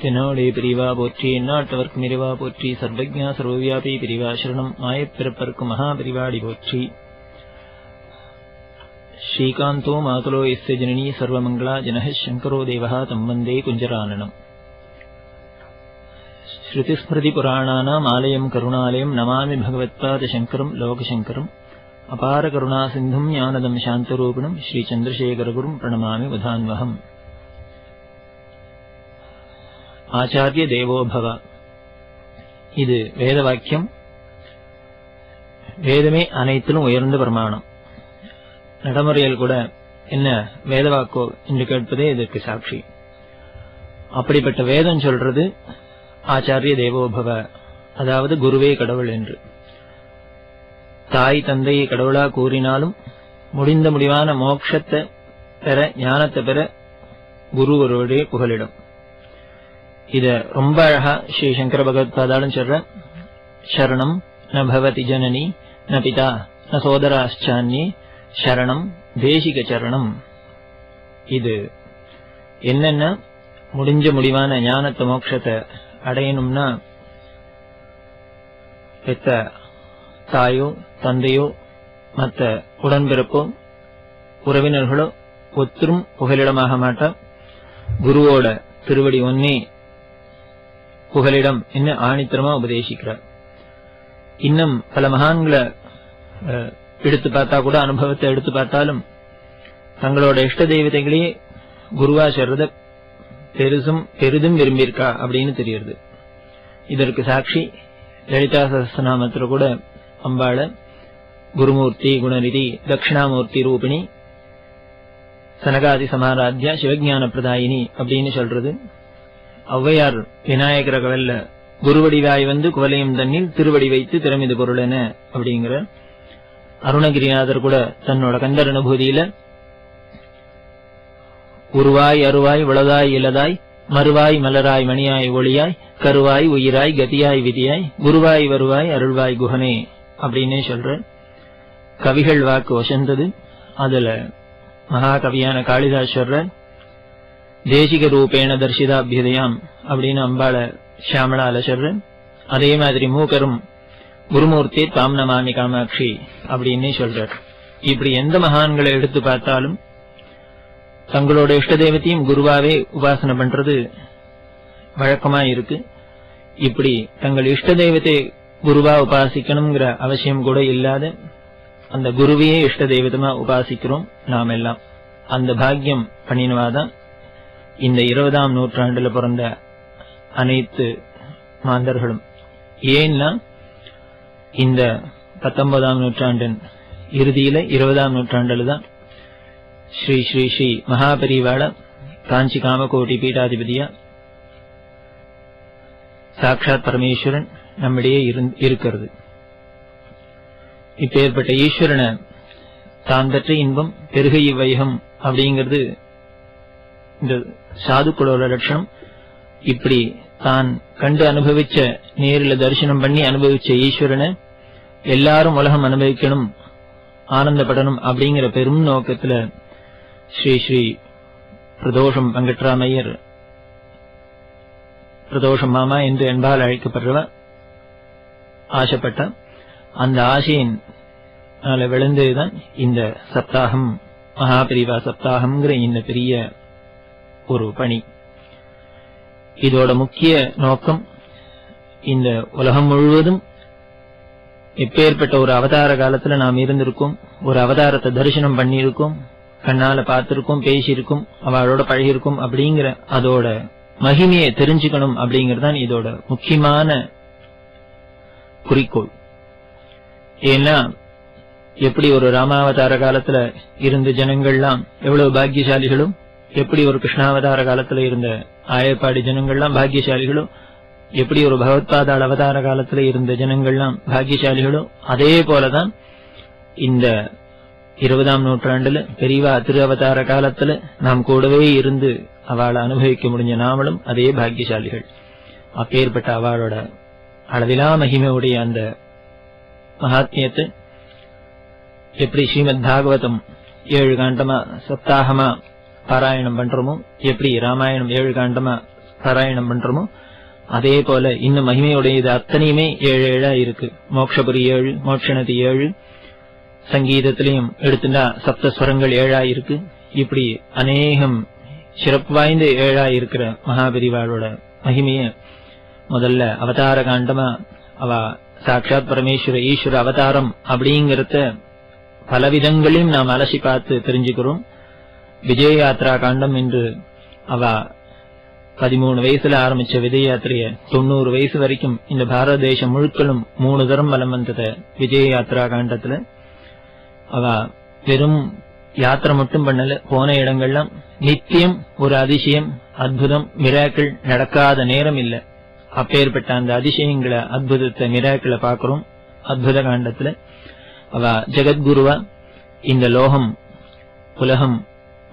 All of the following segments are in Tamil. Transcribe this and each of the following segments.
தென்னோடே பிரிவா போற்றி எந்நாட்டவர்க்கும் இறைவா போற்றி சர்வஜா சர்வவியாபி பிரிவா சரணம் மாயப்பிறப்பர்க்கும் மகா பிரிவாடி போற்றி श्रीकान्तो मातुलो यस्य जननी सर्वमङ्गला जनः शङ्करो देवः तं वन्दे कुञ्जराननम् श्रुतिस्मृतिपुराणानाम् आलयम् करुणालयम् नमामि भगवत्पादशङ्करम् लोकशङ्करम् अपारकरुणासिन्धुम् ज्ञानदम् शान्तरूपिणम् श्रीचन्द्रशेखरगुरुम् प्रणमामि वधान्वहम् ஆச்சாரிய தேவோபவ இது வேத வாக்கியம் வேதமே அனைத்திலும் உயர்ந்த பிரமாணம். நடைமுறையில் கூட என்ன வேதவாக்கோ என்று கேட்பதே இதற்கு சாட்சி. அப்படிப்பட்ட வேதம் சொல்றது ஆச்சாரிய தேவோபவ அதாவது குருவே கடவுள் என்று. தாய் தந்தையை கடவுளா கூறினாலும் முடிந்த முடிவான மோட்சத்தை பெற ஞானத்தை பெற குரு ஒருவருடைய புகலிடம். இத ரொம்ப அழகா ஸ்ரீ சங்கர பகவத்பாதாலும் சொல்ற சரணம் ந பவதி ஜனனி ந பிதா ந சோதராச்சான்யே சரணம் தேசிக சரணம். இது என்னென்ன முடிஞ்ச முடிவான ஞானத்தை மோட்சத்தை அடையணும்னா பெத்த தாயோ தந்தையோ மற்ற உடன்பிறப்போ உறவினர்களோ ஒத்தரும் புகலிடமாக மாட்டா குருவோட திருவடி ஒன்னே புகலிடம் என்ன ஆணித்தரமா உபதேசிக்கிறார். இன்னும் பல மகான்களை எடுத்து பார்த்தா கூட அனுபவத்தை எடுத்து பார்த்தாலும் தங்களோட இஷ்ட தெய்வத்தைகளே குருவா சொல்றத பெருசும் பெரிதும் விரும்பியிருக்கா அப்படின்னு தெரியுது இதற்கு சாட்சி லலிதா சஹஸ்ரநாமத்துல கூட அம்பாள குருமூர்த்தி குணநிதி தட்சிணாமூர்த்தி ரூபிணி சனகாதி சமாராத்யா சிவஜான பிரதாயினி அப்படின்னு சொல்றது. ஔவையார் விநாயகர கவல்ல குருவடிவாய் வந்து குவலையும் தண்ணில் திருவடி வைத்து திறமிது பொருளென அப்படிங்கிற அருணகிரிநாதர் கூட தன்னோட கந்தர் அனுபூதியில உருவாய் அருவாய் உளதாய் இலதாய் மறுவாய் மலராய் மணியாய் ஒளியாய் கருவாய் உயிராய் கதியாய் விதியாய் குருவாய் வருவாய் அருள்வாய் குஹனே அப்படின்னே சொல்ற கவிகள் வாக்கு வசந்தது. அதுல மகாகவியான காளிதாஸ் சொல்ற தேசிக ரூபேண தர்ஷிதாபியுதயாம் அப்படின்னு அம்பாள ஷியாமளால சொல்ற அதே மாதிரி மூக்கரும் குருமூர்த்தி தாம் நமாமி காமாட்சி அப்படின்னு சொல்றார் இப்படி எந்த மகான்களை எடுத்து பார்த்தாலும் தங்களோட இஷ்ட தெய்வத்தையும் குருவாவே உபாசனை பண்றது வழக்கமா இருக்கு இப்படி தங்கள் இஷ்ட தெய்வத்தை குருவா உபாசிக்கணுங்கிற அவசியம் கூட இல்லாத அந்த குருவையே இஷ்ட தெய்வத்தமா உபாசிக்கிறோம் நாம் எல்லாம் அந்த பாக்கியம் பண்ணினவாதான் இந்த இருபதாம் நூற்றாண்டுல பிறந்த அனைத்து மாந்தர்களும். ஏன்னா இந்த பத்தொன்பதாம் நூற்றாண்டின் இறுதியில இருபதாம் நூற்றாண்டுல தான் ஸ்ரீ ஸ்ரீ ஸ்ரீ மகாபரிவாள காஞ்சி காமகோட்டி பீடாதிபதியா சாட்சாத் பரமேஸ்வரன் நம்மிடையே இருக்கிறது. இப்பேற்பட்ட ஈஸ்வரனை தான் பெற்ற இன்பம் பெருகை வைகம் அப்படிங்கிறது இந்த சாதுக்களோட லட்சணம் இப்படி தான் கண்டு அனுபவிச்ச நேரில் தரிசனம் பண்ணி அனுபவிச்ச ஈஸ்வரனை எல்லாரும் உலகம் அனுபவிக்கணும் ஆனந்தப்படணும் அப்படிங்கிற பெரும் நோக்கத்துல ஸ்ரீ ஸ்ரீ பிரதோஷம் வெங்கட்ராமையர் பிரதோஷம் மாமா என்று என்பால் அழைக்கப்படுறவ ஆசைப்பட்ட அந்த ஆசையின் விளைந்ததுதான் இந்த சப்தாகம் மகாபிரிவா சப்தாகம்ங்கிற இந்த பெரிய ஒரு பணி. இதோட முக்கிய நோக்கம் இந்த உலகம் முழுவதும் எப்பேற்பட்ட ஒரு அவதார காலத்துல நாம் இருந்திருக்கோம் ஒரு அவதாரத்தை தரிசனம் பண்ணியிருக்கோம் கண்ணால பார்த்திருக்கோம் பேசியிருக்கோம் அவளோட பழகிருக்கும் அப்படிங்கிற அதோட மகிமையை தெரிஞ்சுக்கணும் அப்படிங்கறதான் இதோட முக்கியமான குறிக்கோள். ஏன்னா எப்படி ஒரு ராமாவதார காலத்துல இருந்த ஜனங்கள்லாம் எவ்வளவு பாக்கியசாலிகளும் எப்படி ஒரு கிருஷ்ணாவதார காலத்துல இருந்த ஆயப்பாடி ஜனங்கள்லாம் பாக்கியசாலிகளோ எப்படி ஒரு பகவத்பாதாள் அவதார காலத்துல இருந்த ஜனங்கள்லாம் பாக்கியசாலிகளோ அதே போலதான் இந்த இருபதாம் நூற்றாண்டுல பெரியவா திரு அவதார காலத்துல நாம் கூடவே இருந்து அவளை அனுபவிக்க முடிஞ்ச நாமளும் அதே பாக்கியசாலிகள். அப்பேற்பட்ட அவளோட அளவிலா மகிமையுடைய அந்த மகாத்மியத்தை எப்படி ஸ்ரீமத் பாகவதம் ஏழு காண்டமா சப்தாகமா பாராயணம் பண்றோமோ? எப்படி ராமாயணம் ஏழு காண்டமா பாராயணம் பண்றோமோ? அதே போல இன்னும் மகிமையுடையது அத்தனையுமே ஏழு ஏழா இருக்கு. மோட்சபுரி ஏழு மோட்சணதி ஏழு சங்கீதத்திலையும் எடுத்துட்டா சப்தஸ்வரங்கள் ஏழா இருக்கு. இப்படி அநேகம் சிறப்பு வாய்ந்த ஏழா இருக்கிற மகாபெரிவாளோட மகிமைய முதல்ல அவதார காண்டமா அவ சாட்சாத் பரமேஸ்வர ஈஸ்வர அவதாரம் அப்படிங்கறத பல விதங்களையும் நாம் அலசி பார்த்து தெரிஞ்சுக்கிறோம். விஜய யாத்ரா காண்டம் என்று அவ பதிமூணு வயசுல ஆரம்பிச்ச விஜய யாத்திரைய தொண்ணூறு வயசு வரைக்கும் இந்த பாரத தேசம் முழுக்களும் மூணு தரம் வலம் வந்தத விஜய யாத்ரா காண்டத்துல அவ வெறும் யாத்திரை மட்டும் பண்ணல போன இடங்கள்லாம் நித்தியம் ஒரு அதிசயம் அற்புதம் மிராக்கள் நடக்காத நேரம் இல்ல. அப்பேற்பட்ட அந்த அதிசயங்களை அற்புதத்தை மிராக்களை பார்க்கிறோம் அற்புத காண்டத்துல அவ ஜெகத்குருவா இந்த லோகம் உலகம்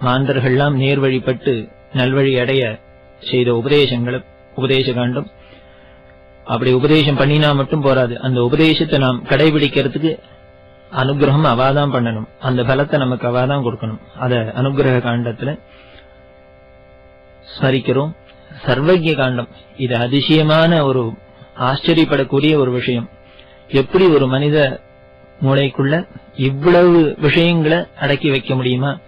மாந்தர்கள்லாம் நேர்வழிப்பட்டு நல்வழி அடைய செய்த உபதேசங்களை உபதேச காண்டம் அப்படி உபதேசம் பண்ணினா மட்டும் போராது. அந்த உபதேசத்தை நாம் கடைபிடிக்கிறதுக்கு அனுகிரகம் அவாதான் பண்ணணும். அந்த பலத்தை நமக்கு அவாதான் கொடுக்கணும். அத அனுகிரக காண்டத்துல ஸ்மரிக்கிறோம். சர்வஜ்ய காண்டம். இது அதிசயமான ஒரு ஆச்சரியப்படக்கூடிய ஒரு விஷயம். எப்படி ஒரு மனித மூளைக்குள்ள இவ்வளவு விஷயங்களை அடக்கி வைக்க முடியுமா?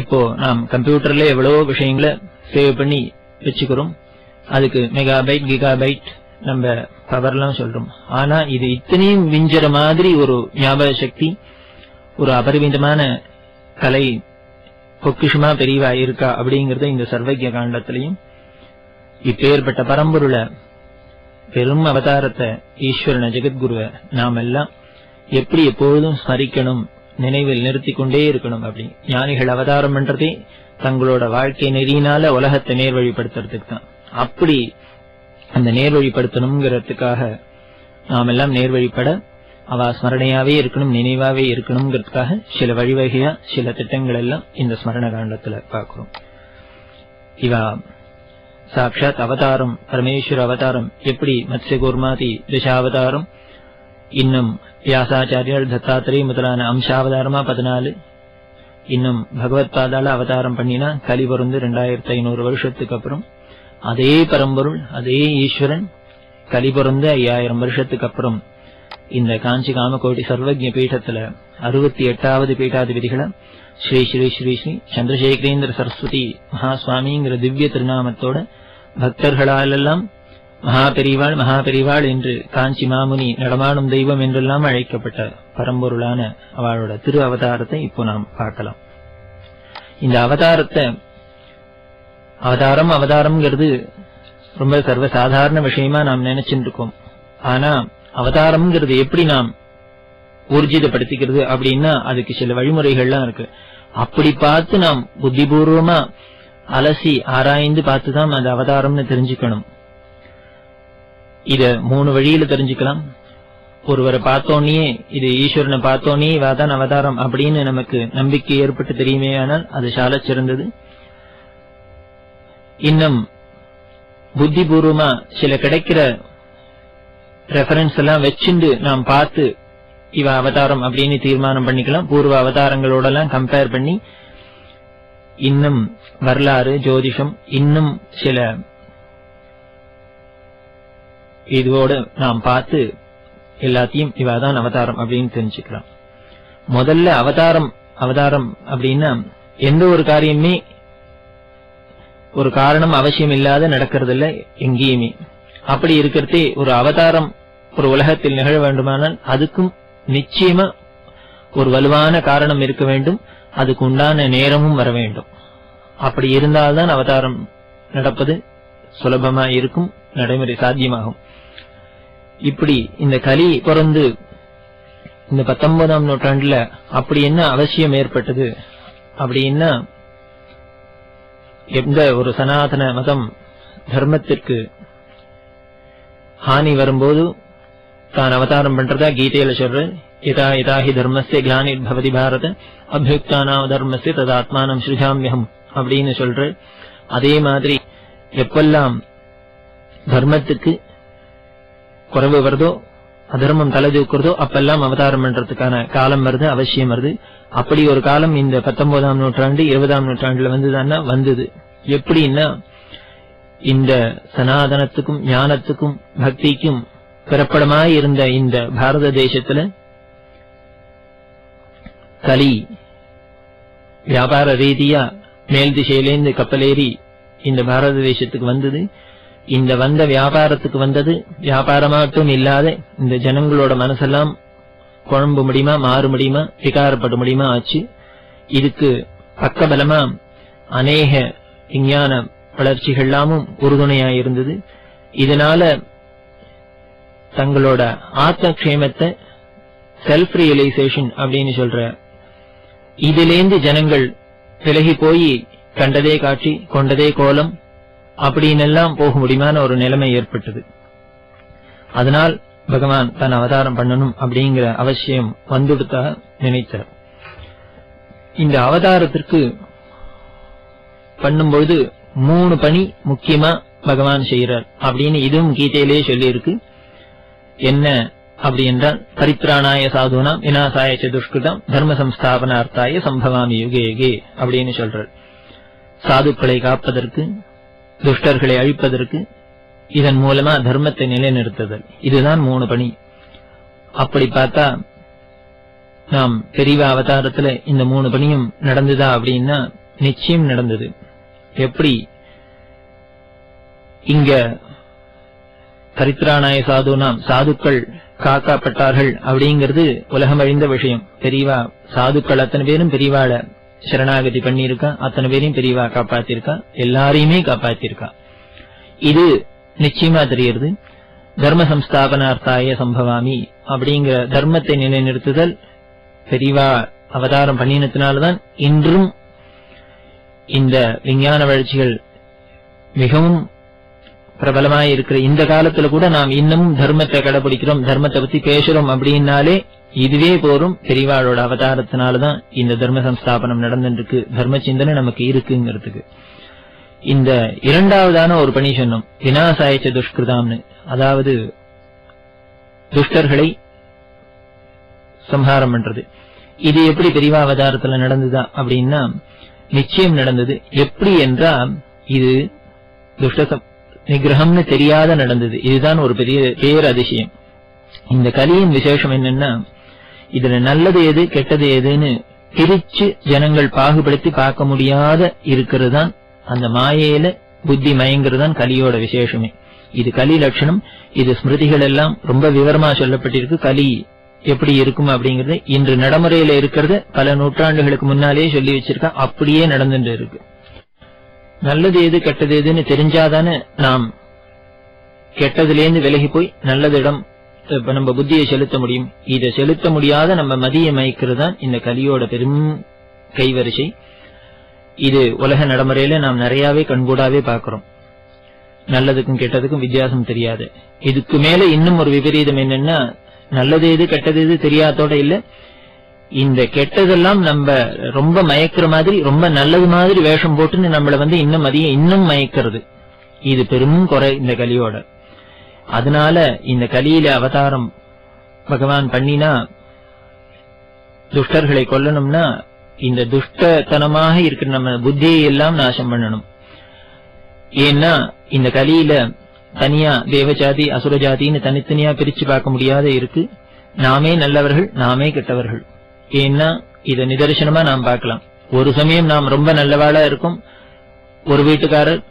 இப்போ நாம் கம்ப்யூட்டர்ல எவ்வளவோ விஷயங்களை சேவ் பண்ணி வச்சுக்கிறோம். அதுக்கு மெகாபைட் கிகாபைட் நம்ம பவர்லாம் சொல்றோம். ஆனா இது இத்தனையும் மிஞ்சற மாதிரி ஒரு ஞாபக சக்தி ஒரு அபரிமிதமான கலை பொக்கிஷமா பெரியவா இருக்கா அப்படிங்கறத இந்த சர்வஜ காண்டத்திலையும் இப்பேற்பட்ட பரம்பொருள பெரும் அவதாரத்தை ஈஸ்வரன ஜெகத்குருவை நாம் எல்லாம் எப்படி எப்பொழுதும் ஸ்மரிக்கணும் நினைவில் நிறுத்திக் கொண்டே இருக்கணும் அப்படி. ஞானிகள் அவதாரம் பண்றதே தங்களோட வாழ்க்கை நெறியினால உலகத்தை நேர்வழிப்படுத்துறதுக்கு தான். அப்படி அந்த நேர்வழிப்படுத்தணுங்கிறதுக்காக நாம் எல்லாம் நேர்வழிப்பட அவ ஸ்மரணையாவே இருக்கணும் நினைவாவே இருக்கணுங்கிறதுக்காக சில வழிவகையா சில திட்டங்கள் எல்லாம் இந்த ஸ்மரண காண்டத்துல பாக்குறோம் இவா சாட்சாத் அவதாரம் பரமேஸ்வர அவதாரம் எப்படி மத்ஸ்யகூர்மாதி திசாவதாரம் இன்னும் வியாசாச்சாரியர் தத்தாத்திரி முதலான அம்சாவதாரமா பதினாலு இன்னும் பகவத் பாதாள அவதாரம் பண்ணினா கலி பொருந்து ரெண்டாயிரத்தி ஐநூறு வருஷத்துக்கு அப்புறம் அதே பரம்பொருள் அதே ஈஸ்வரன் கலி பொருந்து ஐயாயிரம் வருஷத்துக்கு அப்புறம் இந்த காஞ்சி காமகோடி சர்வஜ்ய பீடத்துல அறுபத்தி எட்டாவது பீட்டாதிபதிகளை ஸ்ரீ ஸ்ரீ ஸ்ரீ ஸ்ரீ சந்திரசேகரேந்திர சரஸ்வதி மகாஸ்வாமிங்கிற திவ்ய திருநாமத்தோட பக்தர்களாலெல்லாம் மகாபெரிவாள் மகாபெரிவாள் என்று காஞ்சி மாமுனி நடமாடும் தெய்வம் என்றெல்லாம் அழைக்கப்பட்ட பரம்பொருளான அவளோட திரு அவதாரத்தை இப்போ நாம் பார்க்கலாம். இந்த அவதாரத்தை அவதாரம் அவதாரம்ங்கிறது ரொம்ப சர்வசாதாரண விஷயமா நாம் நினைச்சுட்டு இருக்கோம் ஆனா அவதாரம்ங்கிறது எப்படி நாம் ஊர்ஜிதப்படுத்திக்கிறது அப்படின்னா அதுக்கு சில வழிமுறைகள்லாம் இருக்கு. அப்படி பார்த்து நாம் புத்திபூர்வமா அலசி ஆராய்ந்து பார்த்துதான் அது அவதாரம்னு தெரிஞ்சுக்கணும். இத மூணு வழியில தெரிஞ்சுக்கலாம். ஒருவரை பார்த்தோன்னே இது ஈஸ்வரனை பார்த்தோன்னே வாதான் அவதாரம் அப்படின்னு நமக்கு நம்பிக்கை ஏற்பட்டு தெரியுமே ஆனால் அது சால சிறந்தது. இன்னும் புத்திபூர்வமா சில கிடைக்கிற ரெஃபரன்ஸ் எல்லாம் வச்சுண்டு நாம் பார்த்து இவ அவதாரம் அப்படின்னு தீர்மானம் பண்ணிக்கலாம். பூர்வ அவதாரங்களோட எல்லாம் கம்பேர் பண்ணி இன்னும் வரலாறு ஜோதிஷம் இன்னும் சில இதோட நாம் பார்த்து எல்லாத்தையும் இவாதான் அவதாரம் அப்படின்னு தெரிஞ்சுக்கலாம். முதல்ல அவதாரம் அவதாரம் அப்படின்னா எந்த ஒரு காரியமே ஒரு காரணம் அவசியம் இல்லாத நடக்கிறது இல்ல எங்கேயுமே. அப்படி இருக்கிறதே ஒரு அவதாரம் ஒரு உலகத்தில் நிகழ வேண்டுமானால் அதுக்கும் நிச்சயமா ஒரு வலுவான காரணம் இருக்க வேண்டும் அதுக்கு உண்டான நேரமும் வர வேண்டும். அப்படி இருந்தால்தான் அவதாரம் நடப்பது சுலபமா இருக்கும் நடைமுறை சாத்தியமாகும். இப்படி இந்த கலி பிறந்து இந்த பத்தொன்பதாம் நூற்றாண்டுல அப்படி என்ன அவசியம் ஏற்பட்டது? அப்படின்னா எந்த ஒரு சனாதன மதம் தர்மத்திற்கு ஹானி வரும்போது தான் அவதாரம் பண்றதா கீதையில சொல்ற? இதா இதாஹி தர்மஸ்ய கிளானி பவதி பாரத அபியுக்தானாம் தர்மஸ்ய ததாத்மானம் ஸ்ருஜாமியம் அப்படின்னு சொல்ற? அதே மாதிரி எப்பெல்லாம் தர்மத்துக்கு குறைவு வருதோ அதர்மம் தலை தூக்குறதோ அப்பெல்லாம் அவதாரம் பண்றதுக்கான காலம் வருது அவசியம் வருது. அப்படி ஒரு காலம் இந்த பத்தொன்பதாம் நூற்றாண்டு இருபதாம் நூற்றாண்டுல வந்துதான்னா வந்தது. எப்படின்னா இந்த சனாதனத்துக்கும் ஞானத்துக்கும் பக்திக்கும் பிறப்படமாய் இருந்த இந்த பாரத தேசத்துல கலி வியாபார ரீதியா மேல் திசையிலேருந்து கப்பலேறி இந்த பாரத தேசத்துக்கு வந்தது. இந்த வந்த வியாபாரத்துக்கு வந்தது வியாபாரமாட்டும் இல்லாத இந்த ஜனங்களோட மனசெல்லாம் குழம்பு முடியுமா மாறு முடியுமா விகாரப்பட முடியுமா ஆச்சு. இதுக்கு பக்கபலமா அநேக விஞ்ஞான வளர்ச்சிகள்லாமும் உறுதுணையா இருந்தது. இதனால தங்களோட ஆத்ம கஷேமத்தை செல்ஃப் ரியலைசேஷன் அப்படின்னு சொல்ற இதிலேந்து ஜனங்கள் விலகி போய் கண்டதே காட்சி கொண்டதே கோலம் அப்படின்னு எல்லாம் போக முடியுமான ஒரு நிலைமை ஏற்பட்டது. அதனால் பகவான் தன் அவதாரம் பண்ணணும் அப்படிங்கிற அவசியம் வந்துடுத்தாக நினைத்தார். இந்த அவதாரத்திற்கு பண்ணும்பொழுது மூணு பணி முக்கியமா பகவான் செய்யறார் அப்படின்னு இதுவும் கீதையிலே சொல்லியிருக்கு. என்ன அப்படி என்றால் பரித்ராணாய சாதுனாம் வினாசாய சதுஷ்கிருதம் தர்ம சம்ஸ்தாபனார்த்தாய சம்பவாமி யுகே யுகே அப்படின்னு சொல்றார். சாதுக்களை காப்பதற்கு துஷ்டர்களை அழிப்பதற்கு இதன் மூலமா தர்மத்தை நிலைநிறுத்துதல். இதுதான் மூணு பணி. அப்படி பார்த்தா நாம் பெரியவ அவதாரத்துல இந்த மூணு பணியும் நடந்ததா அப்படின்னா நிச்சயம் நடந்தது. எப்படி? இங்க சரித்திரானாய சாது நாம் சாதுக்கள் காக்கப்பட்டார்கள் அப்படிங்கிறது உலகம் அழிந்த விஷயம். பெரியவா சாதுக்கள் அத்தனை பேரும் பெரியவாள சரணாகதி பண்ணியிருக்கா அத்தனை பேரையும் பெரியவா காப்பாத்திருக்கா எல்லாரையுமே காப்பாத்திருக்கா இது நிச்சயமா தெரியுது தர்ம சம்ஸ்தாபனார்த்தாய சம்பவாமி அப்படிங்கிற தர்மத்தை நிலைநிறுத்துதல் பெரியவா அவதாரம் பண்ணினத்தினால்தான் இன்றும் இந்த விஞ்ஞான வளர்ச்சிகள் மிகவும் பிரபலமாய் இருக்கிற இந்த காலத்துல கூட நாம் இன்னமும் தர்மத்தை கடைபிடிக்கிறோம் தர்மத்தை பத்தி பேசுறோம் அப்படின்னாலே இதுவே போரும் பெரியவாளோட அவதாரத்தினாலதான் இந்த தர்ம சம்ஸ்தாபனம் நடந்துருக்கு தர்ம சிந்தனை நமக்கு இருக்குங்கிறதுக்கு. இந்த இரண்டாவதான ஒரு பணி சொன்னோம் வினாசாயச்ச துஷ்கிருதாம்னு அதாவது துஷ்டர்களை சம்ஹாரம் பண்றது. இது எப்படி பெரியவா அவதாரத்துல நடந்ததா அப்படின்னா நிச்சயம் நடந்தது எப்படி என்றா இது துஷ்ட நிகிரகம்னு தெரியாத நடந்தது. இதுதான் ஒரு பெரிய பேர் அதிசயம் இந்த கலியின் விசேஷம் என்னன்னா இதுல நல்லது எது கெட்டது எதுன்னு பிரிச்சு ஜனங்கள் பாகுபடுத்தி பார்க்க முடியாத இருக்கிறது தான் அந்த மாயையில புத்தி மயங்கிறது தான் கலியோட விசேஷமே. இது கலி லட்சணம் இது ஸ்மிருதிகள் எல்லாம் ரொம்ப விவரமா சொல்லப்பட்டிருக்கு. கலி எப்படி இருக்கும் அப்படிங்கறது இன்று நடைமுறையில இருக்கிறது பல நூற்றாண்டுகளுக்கு முன்னாலேயே சொல்லி வச்சிருக்கா. அப்படியே நடந்துட்டு இருக்கு. நல்லது எது கெட்டது எதுன்னு தெரிஞ்சாதானே நாம் கெட்டதுலேருந்து விலகி போய் நல்லதிடம் இப்ப நம்ம புத்தியை செலுத்த முடியும். இதை செலுத்த முடியாத நம்ம மதியை மயக்கிறது தான் இந்த கலியோட பெரும் கைவரிசை. இது உலக நடைமுறையில நாம் நிறையவே கண்கூடாவே பாக்குறோம் நல்லதுக்கும் கெட்டதுக்கும் வித்தியாசம் தெரியாது. இதுக்கு மேல இன்னும் ஒரு விபரீதம் என்னன்னா நல்லது எது கெட்டது எது தெரியாதோட இல்ல. இந்த கெட்டதெல்லாம் நம்ம ரொம்ப மயக்கிற மாதிரி ரொம்ப நல்லது மாதிரி வேஷம் போட்டுன்னு நம்மள வந்து இன்னும் அதிகம் இன்னும் மயக்கிறது. இது பெரும் குறை இந்த கலியோட. அதனால இந்த கலியில அவதாரம் பகவான் பண்ணினா துஷ்டர்களை கொல்லணும்னா இந்த துஷ்டத்தனமாக இருக்கிற நம்ம புத்தியை எல்லாம் நாசம் பண்ணணும். ஏன்னா இந்த கலியில தனியா தேவஜாதி அசுரஜாதின்னு தனித்தனியா பிரிச்சு பார்க்க முடியாத இருக்கு. நாமே நல்லவர்கள் நாமே கெட்டவர்கள். ஏன்னா இத நிதர்சனமா நாம் பார்க்கலாம். ஒரு சமயம் நாம் ரொம்ப நல்லவாளா இருக்கும். ஒரு வீட்டுக்காரர்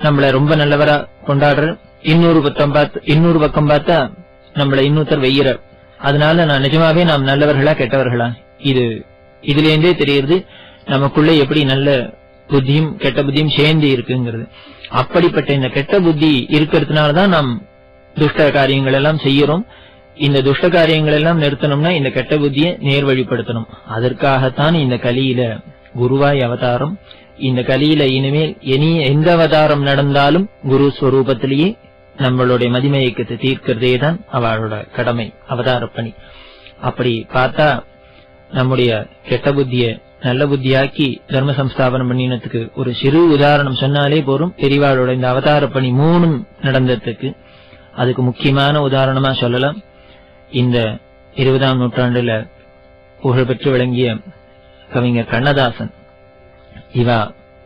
நம்மள ரொம்ப நல்லவரா கொண்டாடுற இன்னொரு பக்கம் பார்த்து இன்னொரு பக்கம் பார்த்தா நம்மள இன்னொருத்தர் வெய்யறார். அதனால நான் நிஜமாவே நாம் நல்லவர்களா கெட்டவர்களா? இது இதுல இருந்தே தெரியுது நமக்குள்ள எப்படி நல்ல புத்தியும் கெட்ட புத்தியும் சேர்ந்து இருக்குங்கிறது. அப்படிப்பட்ட இந்த கெட்ட புத்தி இருக்கிறதுனாலதான் நாம் துஷ்ட காரியங்கள் எல்லாம் செய்யறோம். இந்த துஷ்ட காரியங்கள் எல்லாம் நிறுத்தணும்னா இந்த கெட்ட புத்தியை நேர்வழிப்படுத்தணும். அதற்காகத்தான் இந்த கலியில குருவாய் அவதாரம். இந்த கலியில இனிமேல் இனி எந்த அவதாரம் நடந்தாலும் குரு ஸ்வரூபத்திலேயே நம்மளுடைய மதிமயக்கத்தை தீர்க்கிறதே தான் அவளோட கடமை அவதார பணி அப்படி பார்த்தா நம்முடைய கெட்ட புத்திய நல்ல புத்தியாக்கி தர்ம சம்ஸ்தாபனம் பண்ணினதுக்கு ஒரு சிறு உதாரணம் சொன்னாலே போரும் பெரியவாளோட இந்த அவதார பணி மூணும் நடந்ததுக்கு அதுக்கு முக்கியமான உதாரணமா சொல்லலாம். இந்த இருபதாம் நூற்றாண்டுல புகழ்பெற்று விளங்கிய கவிஞர் கண்ணதாசன். இவா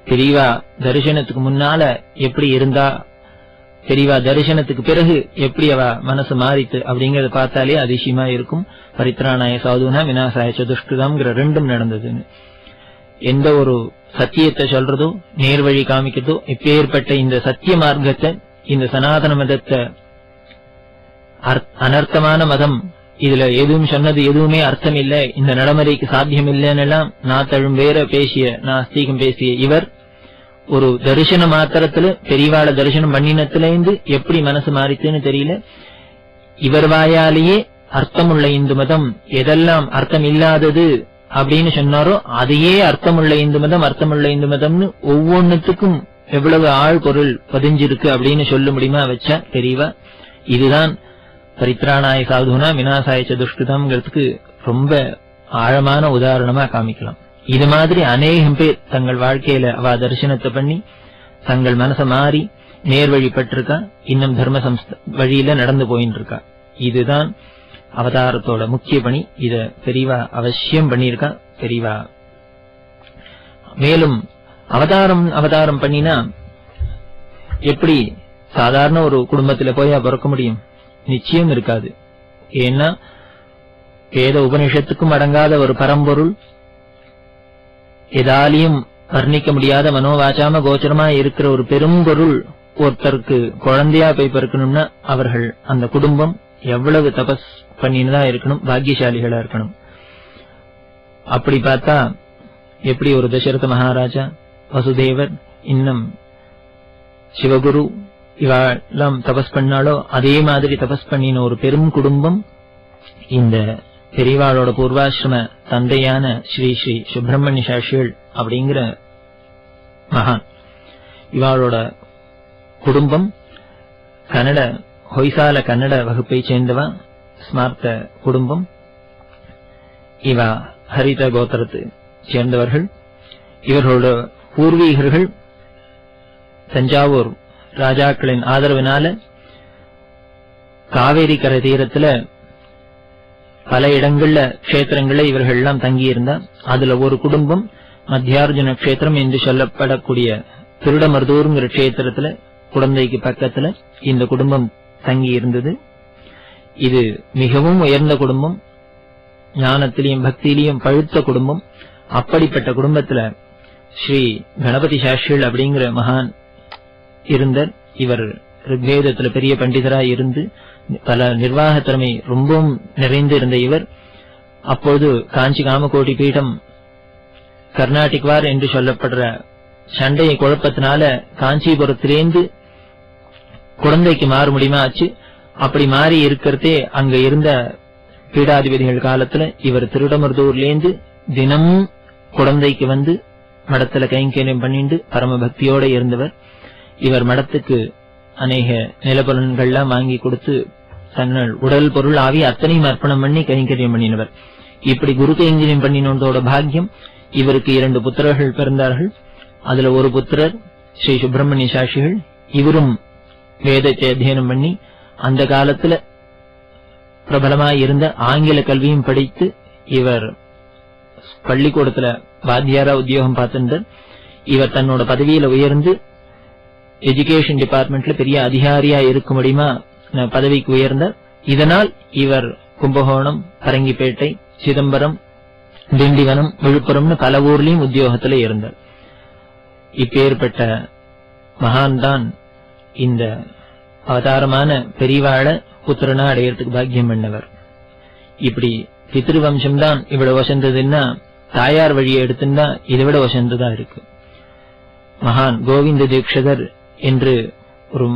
பெரியவா தரிசனத்துக்கு முன்னால எப்படி இருந்தா பெரியவா தரிசனத்துக்கு பிறகு எப்படி அவ மனசு மாறித்து அப்படிங்கறத பார்த்தாலே அதிசயமா இருக்கும். பரித்ராணாய சாதுனா வினாசாய சதுஷ்கிருதம்ங்கிற ரெண்டும் நடந்ததுன்னு. எந்த ஒரு சத்தியத்தை சொல்றதோ நேர்வழி காமிக்கிறதோ இப்பேற்பட்ட இந்த சத்திய மார்க்கத்தை இந்த சனாதன மதத்தை அனர்த்தமான மதம் இதுல எதுவும் சொன்னது எதுவுமே அர்த்தம் இல்ல இந்த நடைமுறைக்கு சாத்தியம் இல்லைன்னு எல்லாம் நான் தழும் வேற பேசிய நான் நாஸ்திகம் பேசிய இவர் ஒரு தரிசன மாத்திரத்துல பெரியவாள தரிசனம் பண்ணினத்துல இருந்து எப்படி மனசு மாறிச்சுன்னு தெரியல. இவர் வாயாலேயே அர்த்தமுள்ள இந்து மதம் எதெல்லாம் அர்த்தம் இல்லாதது அப்படின்னு சொன்னாரோ அதையே அர்த்தமுள்ள இந்து மதம் அர்த்தமுள்ள இந்து மதம்னு ஒவ்வொன்னுத்துக்கும் எவ்வளவு ஆள் பொருள் பதிஞ்சிருக்கு அப்படின்னு சொல்ல முடியுமா வச்சா தெரியவா இதுதான் பரித்ராணாய சாதுனா வினாசாய சதுஷ்கிருதம்ங்கிறதுக்கு ரொம்ப ஆழமான உதாரணமா காமிக்கலாம். இது மாதிரி அநேகம் பேர் தங்கள் வாழ்க்கையில அவ தரிசனத்தை பண்ணி தங்கள் மனச மாறி நேர் வழிபட்டிருக்கா இன்னும் தர்ம சம்ஸ்த வழியில நடந்து போயின்னு இருக்கா இதுதான் அவதாரத்தோட முக்கிய பணி. இத பெரியவா அவசியம் பண்ணியிருக்கா பெரியவா மேலும் அவதாரம் அவதாரம் பண்ணினா எப்படி சாதாரண ஒரு குடும்பத்துல போய் பிறக்க முடியும்? நிச்சயம் இருக்காது. ஏன்னா வேத உபனிஷத்துக்கும் அடங்காத ஒரு பரம்பொருள் எதாலையும் வர்ணிக்க முடியாத மனோவாச்சாம கோச்சரமா இருக்கிற ஒரு பெரும்பொருள் ஒருத்தருக்கு குழந்தையா போய் பிறக்கணும்னா அவர்கள் அந்த குடும்பம் எவ்வளவு தபஸ் பண்ணினதா இருக்கணும் பாக்கியசாலிகளா இருக்கணும். அப்படி பார்த்தா எப்படி ஒரு தசரத மகாராஜா வசுதேவர் இன்னும் சிவகுரு இவெல்லாம் தபஸ் பண்ணாலோ அதே மாதிரி தபஸ் பண்ணின ஒரு பெரும் குடும்பம் இந்த பெரியவாளோட பூர்வாசிரம தந்தையான ஸ்ரீ ஸ்ரீ சுப்பிரமணிய சாஷிகள் அப்படிங்கிற மகான். இவாளோட குடும்பம் கன்னட ஹொய்சால கன்னட வகுப்பை சேர்ந்தவா ஸ்மார்த்த குடும்பம். இவா ஹரித கோத்திரத்தை சேர்ந்தவர்கள். இவர்களோட பூர்வீகர்கள் தஞ்சாவூர் ராஜாக்களின் ஆதரவினால காவேரி கரை தீரத்துல பல இடங்கள்ல கஷேத்திரங்கள்ல இவர்கள் எல்லாம் தங்கியிருந்தா அதுல ஒரு குடும்பம் மத்தியார்ஜுன கஷேத்திரம் என்று சொல்லப்படக்கூடிய திருடமருதூருங்கிற கஷேத்திரத்துல குழந்தைக்கு பக்கத்துல இந்த குடும்பம் தங்கி இருந்தது இது மிகவும் உயர்ந்த குடும்பம் ஞானத்திலையும் பக்தியிலையும் பழுத்த குடும்பம். அப்படிப்பட்ட குடும்பத்துல ஸ்ரீ கணபதி சாஸ்திரிகள் அப்படிங்கிற மகான் இருந்தார். இவர் ரிக்வேதத்துல பெரிய பண்டிதரா இருந்து பல நிர்வாக திறமை ரொம்பவும் நிறைந்து இருந்த இவர் அப்போது காஞ்சி காமகோட்டி பீடம் கர்நாடிக்வார் என்று சொல்லப்படுற சண்டை குழப்பத்தினால காஞ்சிபுரத்திலேந்து குழந்தைக்கு மாற முடியுமா ஆச்சு அப்படி மாறி இருக்கிறதே அங்க இருந்த பீடாதிபதிகள் காலத்துல இவர் திருடமருதூர்லேந்து தினமும் குழந்தைக்கு வந்து மடத்துல கைங்கரியம் பண்ணிட்டு பரமபக்தியோட இருந்தவர். இவர் மடத்துக்கு அநேக நிலபலன்கள்லாம் வாங்கி கொடுத்து தங்கள் உடல் பொருள் ஆவி அத்தனையும் அர்ப்பணம் பண்ணி கைங்கரியம் பண்ணினவர். இப்படி குரு கைங்கரியம் பண்ணினோட பாக்கியம் இவருக்கு இரண்டு புத்திரர்கள் பிறந்தார்கள். அதுல ஒரு புத்திரர் ஸ்ரீ சுப்பிரமணிய சாஷிகள் இவரும் வேதத்தை அத்தியனம் பண்ணி அந்த காலத்துல பிரபலமாய் இருந்த ஆங்கில கல்வியும் படித்து இவர் பள்ளிக்கூடத்துல வாத்தியாரா உத்தியோகம் பார்த்திருந்தார். இவர் தன்னோட பதவியில உயர்ந்து எஜுகேஷன் டிபார்ட்மெண்ட்ல பெரிய அதிகாரியா இருக்க முடியுமா? பதவிக்கு உயர்ந்தார் இதனால் இவர் கும்பகோணம் பரங்கிப்பேட்டை சிதம்பரம் திண்டிவனம் விழுப்புரம்னு பல ஊர்லயும் உத்தியோகத்துல இருந்தார். இப்பேற்பட்ட மகான் தான் இந்த அவதாரமான பெரிவாழ புத்திரனா அடையறதுக்கு பாக்கியம் பண்ணவர். இப்படி பித்ருவம்சம் தான் இவ்வளவு வசந்ததுன்னா தாயார் வழியை எடுத்துன்னா இதை விட வசந்ததா இருக்கு. மகான் கோவிந்த தீக்ஷதர் என்று ஒரு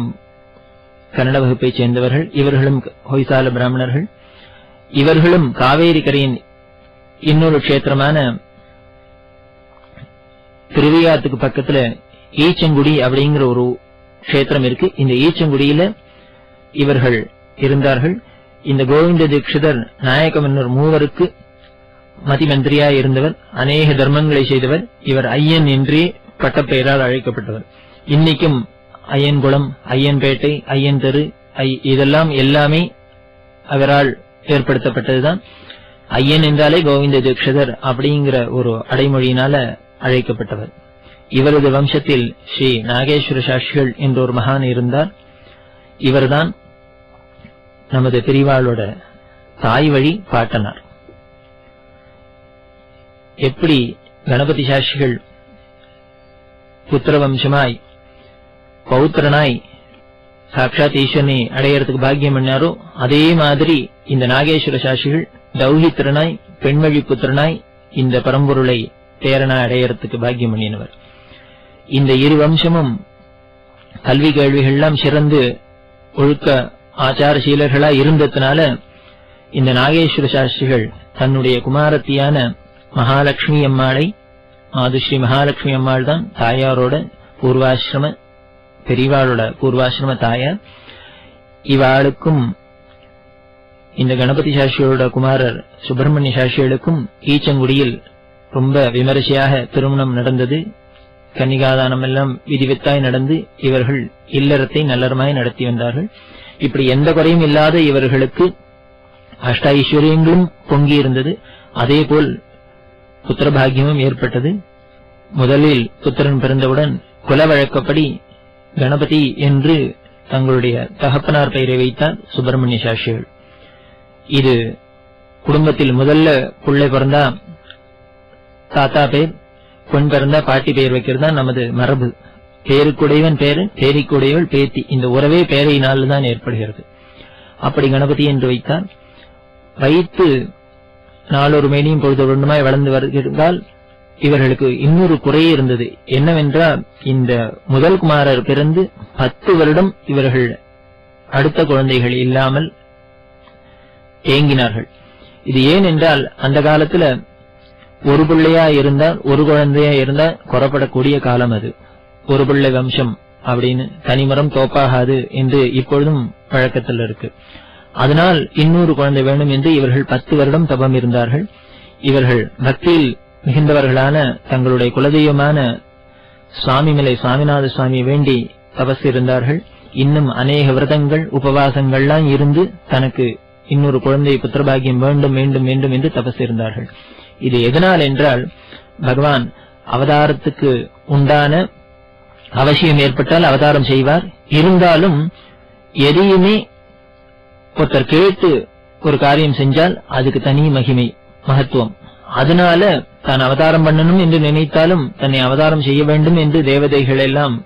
கன்னட வகுப்பைச் சேர்ந்தவர்கள் இவர்களும் ஹொய்சால பிராமணர்கள். இவர்களும் காவேரி கரையின் இன்னொரு க்ஷேத்திரமான திருவையாத்துக்கு பக்கத்துல ஈச்சங்குடி அப்படிங்கிற ஒரு கஷேத்திரம் இருக்கு. இந்த ஈச்சங்குடியில இவர்கள் இருந்தார்கள். இந்த கோவிந்த தீட்சிதர் நாயகம் என்னும் மூவருக்கு மதிமந்திரியா இருந்தவர் அநேக தர்மங்களை செய்தவர். இவர் ஐயன் என்றே பட்டப்பெயரால் அழைக்கப்பட்டவர். இன்னைக்கும் ஐயன்குளம் ஐயன்பேட்டை ஐயன் தெரு ஐ- இதெல்லாம் எல்லாமே அவரால் ஏற்படுத்தப்பட்டதுதான். ஐயன் என்றாலே கோவிந்த தீட்சிதர் அப்படிங்கிற ஒரு அடைமொழியினால அழைக்கப்பட்டவர். இவரது வம்சத்தில் ஸ்ரீ நாகேஸ்வர சாஷிகள் என்ற ஒரு மகான் இருந்தார். இவர்தான் நமது பிரிவாளோட தாய் வழி பாட்டனார். எப்படி கணபதி சாஷிகள் புத்திர வம்சமாய் பௌத்திரனாய் சாட்சாத் ஈஸ்வரனை அடையறதுக்கு பாக்கியம் பண்ணாரோ அதே மாதிரி இந்த நாகேஸ்வர சாஸ்திரிகள் தௌஹித்திரனாய் பெண்மொழி புத்திரனாய் இந்த பரம்பொருளை பேரனா அடையறதுக்கு பாக்கியம் பண்ணினவர். இந்த இரு வம்சமும் கல்வி கேள்விகள்லாம் சிறந்து ஒழுக்க ஆச்சாரசீலர்களா இருந்ததுனால இந்த நாகேஸ்வர சாஸ்திரிகள் தன்னுடைய குமாரத்தியான மகாலட்சுமி அம்மாளை மாதுஸ்ரீ மகாலட்சுமி அம்மாள் தான் தாயாரோட பூர்வாசிரம பெரியவாளோட பூர்வாசிரம தாயார். இவாளுக்கும் இந்த கணபதி சாஷியோட குமாரர் சுப்பிரமணிய சாஸ்திரிகளுக்கும் ஈச்சங்குடியில் ரொம்ப விமரிசையாக திருமணம் நடந்தது. கன்னிகாதானம் எல்லாம் விதிவித்தாய் நடந்து இவர்கள் இல்லறத்தை நல்லறமாய் நடத்தி வந்தார்கள். இப்படி எந்த குறையும் இல்லாத இவர்களுக்கு அஷ்ட ஐஸ்வர்யங்களும் பொங்கி இருந்தது. அதே போல் புத்திரபாகியமும் ஏற்பட்டது. முதலில் புத்திரன் பிறந்தவுடன் குல வழக்கப்படி கணபதி என்று தங்களுடைய தகப்பனார் பெயரை வைத்தார் சுப்பிரமணிய சாஸ்திரிகள் இது குடும்பத்தில் முதல்ல பிள்ளை பிறந்தா தாத்தா பேர் பெண் பிறந்தா பாட்டி பெயர் வைக்கிறது தான் நமது மரபு. பேருக்குடையவன் பேரு பேரிக்குடையவள் பேத்தி. இந்த உறவே பேரையினால் தான் ஏற்படுகிறது. அப்படி கணபதி என்று வைத்தார். வைத்து நாளொரு மேனியும் பொழுது ஒன்றுமாய் வளர்ந்து வருகிறதால் இவர்களுக்கு இன்னொரு குறையே இருந்தது. என்னவென்றால் இந்த முதல் குமாரர் பிறந்து பத்து வருடம் இவர்கள் அடுத்த குழந்தைகள் இல்லாமல் ஏங்கினார்கள். இது ஏன் என்றால் அந்த காலத்துல ஒரு பிள்ளையா இருந்தால் ஒரு குழந்தையா இருந்தால் குறப்படக்கூடிய காலம் அது. ஒரு பிள்ளை வம்சம் அப்படின்னு தனிமரம் தோப்பாகாது என்று இப்பொழுதும் பழக்கத்தில் இருக்கு. அதனால் இன்னொரு குழந்தை வேண்டும் என்று இவர்கள் பத்து வருடம் தபம் இருந்தார்கள். இவர்கள் பக்தியில் மிகுந்தவர்களான தங்களுடைய குலதெய்வமான சுவாமிமலை சுவாமிநாத சுவாமி வேண்டி தபஸ் இருந்தார்கள் இன்னும் அநேக விரதங்கள் உபவாசங்கள்லாம் இருந்து தனக்கு இன்னொரு குழந்தை புத்திரபாகியம் வேண்டும் வேண்டும் வேண்டும் என்று தபஸ் இருந்தார்கள் இது எதனால் என்றால் பகவான் அவதாரத்துக்கு உண்டான அவசியம் ஏற்பட்டால் அவதாரம் செய்வார். இருந்தாலும் எதையுமே ஒருத்தர் கேட்டு ஒரு காரியம் செஞ்சால் அதுக்கு தனி மகிமை மகத்துவம். அதனால தான் அவதாரம் பண்ணணும் என்று நினைத்தாலும் தன்னை அவதாரம் செய்ய வேண்டும் என்று தேவதைகள் எல்லாம்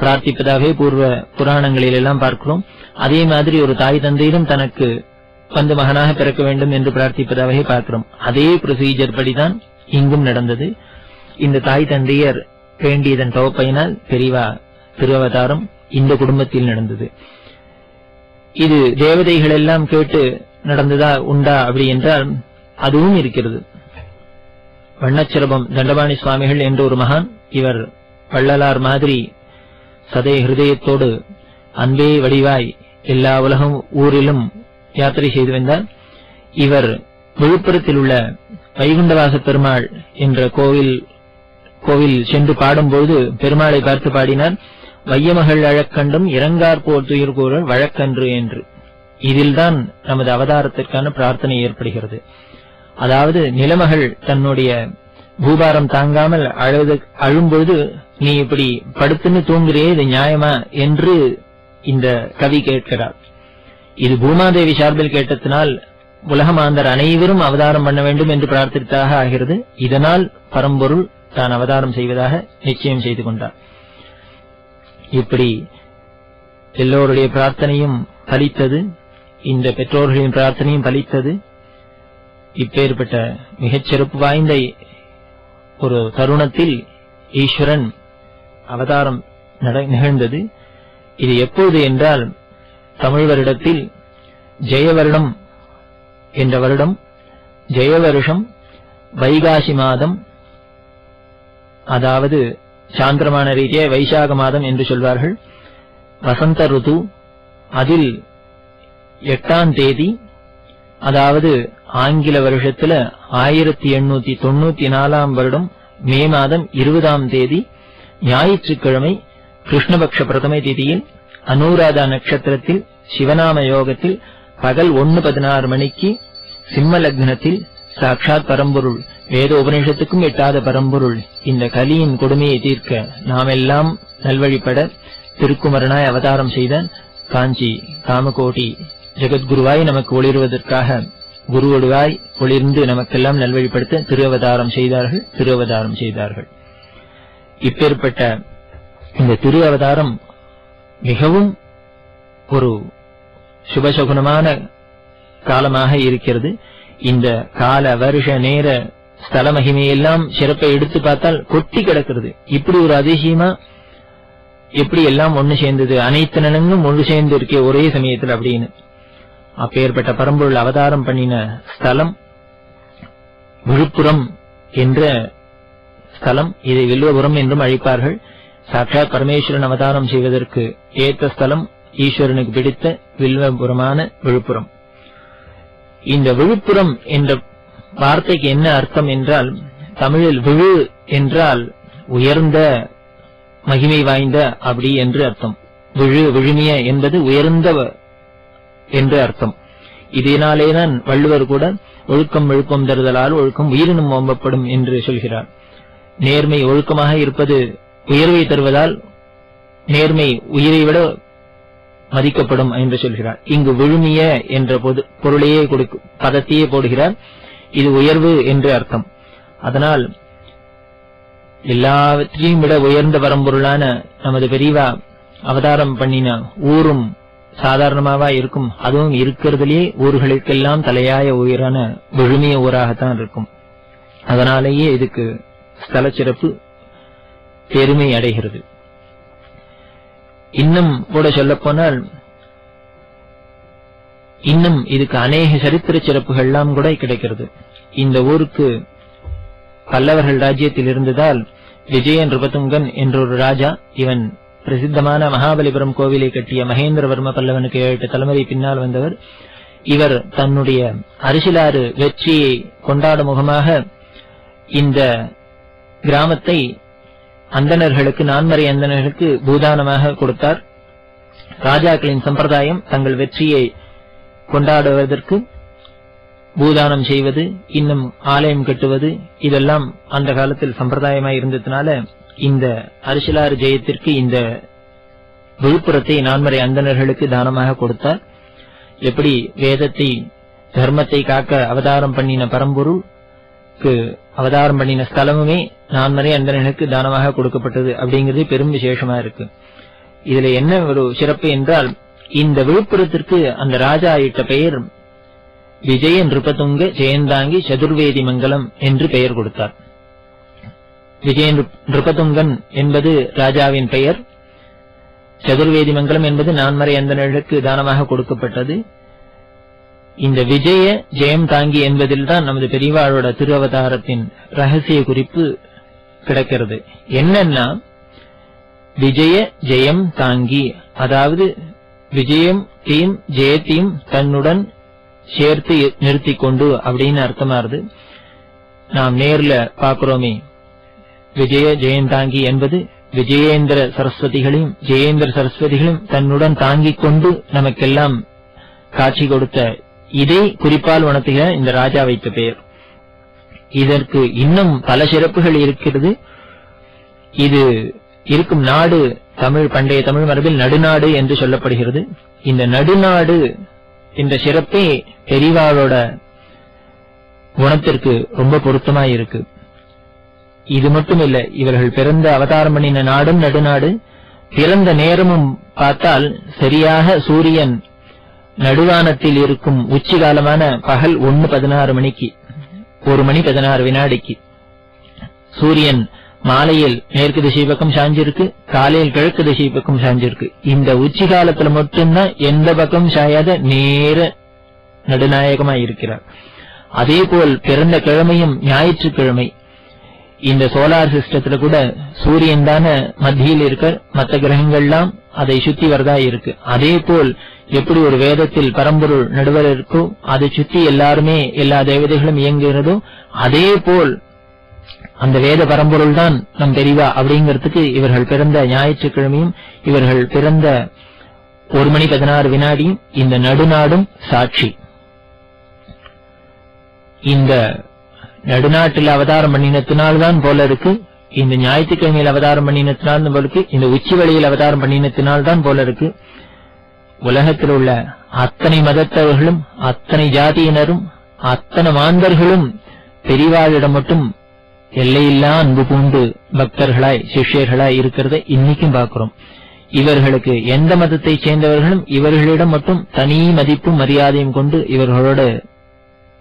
பிரார்த்திப்பதாகவே பூர்வ புராணங்களில் எல்லாம் பார்க்கிறோம். அதே மாதிரி ஒரு தாய் தந்தையிடம் தனக்கு வந்து மகனாக பிறக்க வேண்டும் என்று பிரார்த்திப்பதாகவே பார்க்கிறோம். அதே ப்ரொசீஜர் படிதான் இங்கும் நடந்தது. இந்த தாய் தந்தையர் வேண்டியதன் தொகுப்பையினால் பெரிவா திருவதாரம் இந்த குடும்பத்தில் நடந்தது. இது தேவதைகள் எல்லாம் கேட்டு நடந்ததா உண்டா அப்படி என்றால் அதுவும் இருக்கிறது. வண்ணச்சிரபம் தண்டபாணி சுவாமிகள் என்ற ஒரு மகான். இவர் வள்ளலார் மாதிரி சதை ஹிருதயத்தோடு அன்பே வடிவாய் எல்லா உலகம் ஊரிலும் யாத்திரை செய்து வந்தார். இவர் விழுப்புரத்தில் உள்ள வைகுண்டவாச பெருமாள் என்ற கோவில் கோவில் சென்று பாடும்போது பெருமாளை பார்த்து பாடினார் வையமகள் அழக்கண்டும் இறங்கார் போர் துயிர் கூறல் வழக்கன்று என்று. இதில்தான் நமது அவதாரத்திற்கான பிரார்த்தனை ஏற்படுகிறது. அதாவது நிலமகள் தன்னுடைய பூபாரம் தாங்காமல் அழுது அழும்பொழுது நீ இப்படி படுத்துன்னு தூங்குறியே இது நியாயமா என்று இந்த கவி கேட்கிறார். இது பூமாதேவி சார்பில் கேட்டதினால் உலகமாந்தர் அனைவரும் அவதாரம் பண்ண வேண்டும் என்று பிரார்த்தித்தாக ஆகிறது. இதனால் பரம்பொருள் தான் அவதாரம் செய்வதாக நிச்சயம் செய்து கொண்டார். இப்படி எல்லோருடைய பிரார்த்தனையும் பலித்தது இந்த பெற்றோர்களின் பிரார்த்தனையும் பலித்தது இப்பேற்பட்ட மிகச்சிறப்பு வாய்ந்த ஒரு தருணத்தில் ஈஸ்வரன் அவதாரம் நட- நிகழ்ந்தது. இது எப்போது என்றால் தமிழ் வருடத்தில் ஜெய வருடம் என்ற வருடம் ஜெய வருஷம் வைகாசி மாதம் அதாவது சாந்திரமான ரீதியே வைசாக மாதம் என்று சொல்வார்கள். வசந்த ருது அதில் எட்டாம் தேதி அதாவது ஆங்கில வருஷத்துல ஆயிரத்தி எண்ணூத்தி தொண்ணூத்தி நாலாம் வருடம் மே மாதம் இருபதாம் தேதி ஞாயிற்றுக்கிழமை கிருஷ்ணபக்ஷ பிரதமை திதியில் அனுராதா நட்சத்திரத்தில் சிவநாம யோகத்தில் பகல் ஒன்னு பதினாறு மணிக்கு சிம்ம லக்னத்தில் சாட்சாத் பரம்பொருள் வேத உபநிஷத்துக்கும் எட்டாத பரம்பொருள் இந்த கலியின் கொடுமையை தீர்க்க நாமெல்லாம் நல்வழிப்பட திருக்குமரனாய் அவதாரம் செய்த காஞ்சி காமகோட்டி ஜெகத்குருவாய் நமக்கு ஒளிர்வதற்காக குருவடுவாய் ஒளிர்ந்து நமக்கெல்லாம் நல்வழிப்படுத்த திரு அவதாரம் செய்தார்கள் திரு அவதாரம் செய்தார்கள். இப்பேற்பட்ட இந்த திரு அவதாரம் மிகவும் ஒரு சுபசகுனமான காலமாக இருக்கிறது. இந்த கால வருஷ நேர ஸ்தல மகிமையெல்லாம் சிறப்பை எடுத்து பார்த்தால் கொட்டி கிடக்கிறது. இப்படி ஒரு அதிசயமா எப்படி எல்லாம் ஒன்னு சேர்ந்தது? அனைத்து நலங்களும் ஒன்று சேர்ந்து இருக்கே ஒரே சமயத்தில் அப்படின்னு. அப்பேற்பட்ட பரம்பொருள் அவதாரம் பண்ணின ஸ்தலம் விழுப்புரம் என்ற ஸ்தலம் இதை வில்வபுரம் என்றும் அழைப்பார்கள். சாட்சாத் பரமேஸ்வரன் அவதாரம் செய்வதற்கு ஏத்த ஸ்தலம் ஈஸ்வரனுக்கு பிடித்த வில்வபுரமான விழுப்புரம். இந்த விழுப்புரம் என்ற வார்த்தைக்கு என்ன அர்த்தம் என்றால் தமிழில் விழு என்றால் உயர்ந்த மகிமை வாய்ந்த அப்படி என்று அர்த்தம். விழு விழுமிய என்பது உயர்ந்த என்று அர்த்தம். இதனாலேதான் வள்ளுவர் கூட ஒழுக்கம் ஒழுக்கம் தருதலால் ஒழுக்கம் உயிரினும் ஓம்பப்படும் என்று சொல்கிறார். நேர்மை ஒழுக்கமாக இருப்பது உயர்வை தருவதால் நேர்மை உயிரை விட மதிக்கப்படும் என்று சொல்கிறார். இங்கு விழுமிய என்ற பொது பொருளையே கொடுக்கும் பதத்தையே போடுகிறார். இது உயர்வு என்று அர்த்தம். அதனால் எல்லாவற்றையும் விட உயர்ந்த வரம்பொருளான நமது பெரியவா அவதாரம் பண்ணின ஊரும் சாதாரணமாவா இருக்கும்? அதுவும் இருக்கிறதுலே ஊர்களுக்கெல்லாம் தலையாய உயிரான விழுமிய ஊராகத்தான் இருக்கும். அதனாலேயே இதுக்கு ஸ்தல சிறப்பு பெருமை அடைகிறது. இன்னும் கூட சொல்லப் போனால் இன்னும் இதுக்கு அநேக சரித்திர சிறப்புகள்லாம் கூட கிடைக்கிறது. இந்த ஊருக்கு பல்லவர்கள் ராஜ்யத்தில் இருந்ததால் விஜயன் ரிபத்துங்கன் என்ற ஒரு ராஜா இவன் பிரசித்தமான மகாபலிபுரம் கோவிலை கட்டிய மகேந்திரவர்ம பல்லவனுக்கு ஏழு தலைமுறை பின்னால் வந்தவர் இவர் தன்னுடைய அரிசிலாறு வெற்றியை கொண்டாடும் முகமாக இந்த கிராமத்தை அந்தணர்களுக்கு நான்மறை அந்தணர்களுக்கு பூதானமாக கொடுத்தார். ராஜாக்களின் சம்பிரதாயம் தங்கள் வெற்றியை கொண்டாடுவதற்கு பூதானம் செய்வது இன்னும் ஆலயம் கட்டுவது இதெல்லாம் அந்த காலத்தில் சம்பிரதாயமாய் இருந்ததுனால இந்த அரிசிலாறு ஜெயத்திற்கு இந்த விழுப்புரத்தை நான்மறை அந்தணர்களுக்கு தானமாக கொடுத்தார். எப்படி வேதத்தை தர்மத்தை காக்க அவதாரம் பண்ணின பரம்பொருளுக்கு அவதாரம் பண்ணின ஸ்தலமுமே நான்மறை அந்தணர்களுக்கு தானமாக கொடுக்கப்பட்டது அப்படிங்கிறது பெரும் விசேஷமா இருக்கு. இதுல என்ன ஒரு சிறப்பு என்றால் இந்த விழுப்புரத்திற்கு அந்த ராஜா இட்ட பெயர் விஜய நிருபதுங்க ஜெயந்தாங்கி சதுர்வேதி மங்கலம் என்று பெயர் கொடுத்தார். விஜய நிருபதுங்கன் என்பது ராஜாவின் பெயர். சதுர்வேதி மங்கலம் என்பது நான்மறை அந்தணர்களுக்கு தானமாக கொடுக்கப்பட்டது. இந்த விஜய ஜெயம் தாங்கி என்பதில் தான் நமது பெரியவாளோட திருவதாரத்தின் ரகசிய குறிப்பு கிடக்கிறது. என்னன்னா விஜய ஜெயம் தாங்கி அதாவது விஜயம் தீம் ஜெயத்தையும் தன்னுடன் சேர்த்து நிறுத்திக் கொண்டு அப்படின்னு அர்த்தமாறுது நாம் நேர்ல பாக்குறோமே விஜய ஜெயந்தாங்கி என்பது விஜயேந்திர சரஸ்வதிகளையும் ஜெயேந்திர சரஸ்வதிகளையும் தன்னுடன் தாங்கிக் கொண்டு நமக்கெல்லாம் காட்சி கொடுத்த இதை குறிப்பால் உணர்த்துகிற இந்த ராஜா வைத்த பெயர். இதற்கு இன்னும் பல சிறப்புகள் இருக்கிறது. இது இருக்கும் நாடு தமிழ் பண்டைய தமிழ் மரபில் நடுநாடு என்று சொல்லப்படுகிறது. இந்த நடுநாடு என்ற சிறப்பே பெரிவாளோட குணத்திற்கு ரொம்ப பொருத்தமாயிருக்கு இது மட்டும் இல்ல இவர்கள் பிறந்த அவதாரம் பண்ணின நாடும் நடுநாடு. பிறந்த நேரமும் பார்த்தால் சரியாக சூரியன் நடுவானத்தில் இருக்கும் உச்சி காலமான பகல் ஒன்னு பதினாறு மணிக்கு ஒரு மணி பதினாறு வினாடிக்கு. சூரியன் மாலையில் மேற்கு திசை பக்கம் சாஞ்சிருக்கு காலையில் கிழக்கு திசை பக்கம் சாஞ்சிருக்கு இந்த உச்சி காலத்துல மட்டும்தான் எந்த பக்கம் சாயாத நேர நடுநாயகமாய் இருக்கிறார். அதே போல் பிறந்த கிழமையும் ஞாயிற்றுக்கிழமை இந்த சோலார் சிஸ்டத்துல கூட சூரியன் தானே மத்தியில் இருக்க மற்ற கிரகங்கள்லாம் அதை சுத்தி வரதா இருக்கு. அதே போல் எப்படி ஒரு வேதத்தில் பரம்பொருள் நடுவர் இருக்கோ அதை சுத்தி எல்லாருமே எல்லா தேவதைகளும் இயங்குகிறதோ அதே போல் அந்த வேத பரம்பொருள் தான் நம் தெரிவா அப்படிங்கிறதுக்கு இவர்கள் பிறந்த ஞாயிற்றுக்கிழமையும் இவர்கள் பிறந்த ஒரு மணி பதினாறு வினாடியும் இந்த நடுநாடும் சாட்சி. இந்த நடுநாட்டில் அவதாரம் பண்ணினத்தினால்தான் போல இருக்கு. இந்த ஞாயிற்றுக்கிழமையில் அவதாரம் பண்ணினத்தினால் போல இருக்கு. இந்த உச்சி வழியில் அவதாரம் பண்ணினத்தினால்தான் போல இருக்கு. உலகத்தில் உள்ள அத்தனை மதத்தவர்களும் அத்தனை ஜாதியினரும் அத்தனை மாந்தர்களும் பெரிவாளிடம் மட்டும் எல்லையில்லா அன்பு பூண்டு பக்தர்களாய் சிஷ்யர்களாய் இருக்கிறத இன்னைக்கும் பார்க்கிறோம். இவர்களுக்கு எந்த மதத்தை சேர்ந்தவர்களும் இவர்களிடம் மட்டும் தனி மதிப்பும் மரியாதையும் கொண்டு இவர்களோடு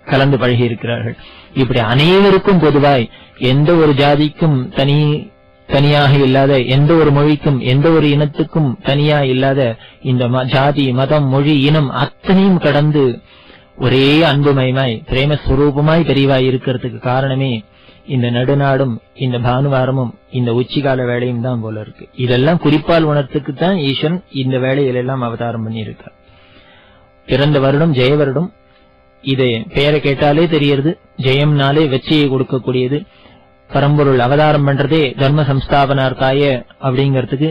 கலந்து பழகி இருக்கிறார்கள் இப்படி அனைவருக்கும் பொதுவாய் எந்த ஒரு ஜாதிக்கும் தனி தனியாக இல்லாத எந்த ஒரு மொழிக்கும் எந்த ஒரு இனத்துக்கும் தனியா இல்லாத இந்த ஜாதி மதம் மொழி இனம் அத்தனையும் கடந்து ஒரே அன்புமயமாய் பிரேமஸ்வரூபமாய் பெரியவாய் இருக்கிறதுக்கு காரணமே இந்த நடுநாடும் இந்த பானுவாரமும் இந்த உச்சிகால வேலையும் தான் போல இருக்கு. இதெல்லாம் குறிப்பால் உணர்த்துக்கு தான் ஈஸ்வரன் இந்த வேலையில எல்லாம் அவதாரம் பண்ணியிருக்கார். பிறந்த வருடம் ஜெய வருடம் இது பெயரை கேட்டாலே தெரியறது ஜெயம்னாலே வெற்றியை கொடுக்கக்கூடியது. பரம்பொருள் அவதாரம் பண்றதே தர்ம சம்ஸ்தாபனார்த்தாய அப்படிங்கிறதுக்கு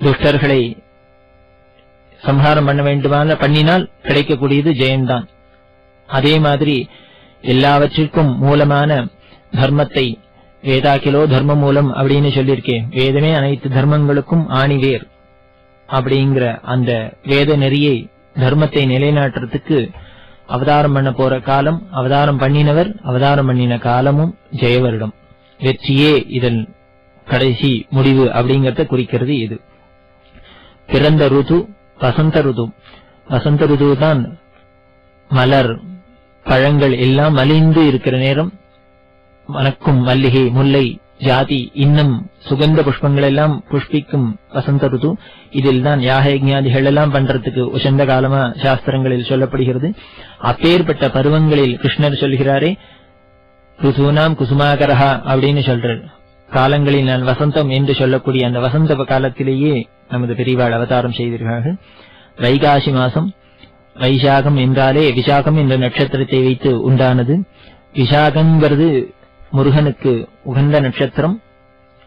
துஷ்டர்களை சம்ஹாரம் பண்ண வேண்டுமான பண்ணினால் கிடைக்கக்கூடியது ஜெயம்தான். அதே மாதிரி எல்லாவற்றிற்கும் மூலமான தர்மத்தை வேதாக்கிலோ தர்ம மூலம் அப்படின்னு சொல்லியிருக்கேன் வேதமே அனைத்து தர்மங்களுக்கும் ஆணிவேர் அப்படிங்கிற அந்த வேத நெறியை தர்மத்தை நிலைநாட்டுறதுக்கு அவதாரம் பண்ண போற காலம் அவதாரம் பண்ணினவர் அவதாரம் பண்ணின காலமும் ஜெயவரிடம் வெற்றியே இதன் கடைசி முடிவு அப்படிங்கறத குறிக்கிறது இது. பிறந்த ருது வசந்த ருது. வசந்த ருது தான் மலர் பழங்கள் எல்லாம் மலிந்து இருக்கிற நேரம் வணக்கும் மல்லிகை முல்லை ஜாதி இன்னும் சுகந்த புஷ்பங்கள் எல்லாம் புஷ்பிக்கும் வசந்த ருது. இதில் தான் யாக யஜ்ஞாதிகள் எல்லாம் பண்றதுக்கு உசந்த காலமா சாஸ்திரங்களில் சொல்லப்படுகிறது. அப்பேற்பட்ட பருவங்களில் கிருஷ்ணர் சொல்கிறாரே ருசூனாம் குசுமாகரஹா அப்படின்னு சொல்றார். காலங்களில் நான் வசந்தம் என்று சொல்லக்கூடிய அந்த வசந்த காலத்திலேயே நமது பெரியவாள் அவதாரம் செய்திருக்கிறார்கள். வைகாசி மாசம் வைசாகம் என்றாலே விசாகம் என்ற நட்சத்திரத்தை வைத்து உண்டானது. விசாகங்கிறது முருகனுக்கு உகந்த நட்சத்திரம்.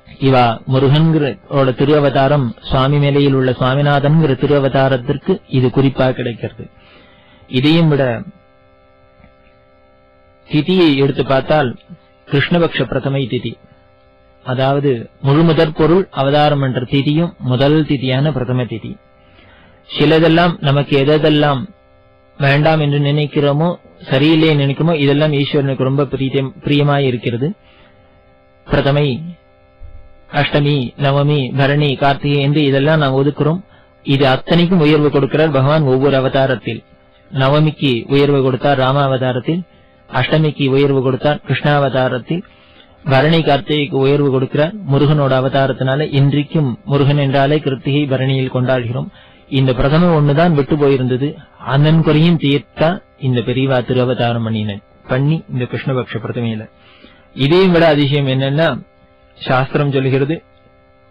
இவா முருகன்கிறோட திருவதாரம் சுவாமி மேலையில் உள்ள சுவாமிநாதன்கிற திருவதாரத்திற்கு இது குறிப்பாக கிடைக்கிறது. இதையும் விட திதியை எடுத்து பார்த்தால் கிருஷ்ணபக்ஷ பிரதமை திதி. அதாவது முழு முதற் பொருள் அவதாரம் என்ற திதியும் முதல் திதியான பிரதம திதி. சிலதெல்லாம் நமக்கு எதெல்லாம் வேண்டாம் என்று நினைக்கிறோமோ சரியில்லை நினைக்குமோ இதெல்லாம் ஈஸ்வரனுக்கு ரொம்ப பிரியமாய் இருக்கிறது. பிரதமை அஷ்டமி நவமி பரணி கார்த்திகை என்று இதெல்லாம் நாம் ஒதுக்குறோம். இது அத்தனைக்கும் உயர்வு கொடுக்கிறார் பகவான் ஒவ்வொரு அவதாரத்தில். நவமிக்கு உயர்வு கொடுத்தார் ராம அவதாரத்தில் அஷ்டமிக்கு உயர்வு கொடுத்தார் கிருஷ்ணாவதாரத்தில் பரணி கார்த்திகைக்கு உயர்வு கொடுக்கிறார் முருகனோட அவதாரத்தினால. இன்றைக்கும் முருகன் என்றாலே கிருத்திகை பரணியில் கொண்டாடுகிறோம். இந்த பிரதம ஒண்ணுதான் விட்டு போயிருந்தது. அதன் குறையும் தீர்த்தா இந்த பெரியவா திருவதாரம் பண்ணின பண்ணி இந்த கிருஷ்ணபக்ஷ பிரதமையில இதையும் விட அதிசயம் என்னன்னா சாஸ்திரம் சொல்லுகிறது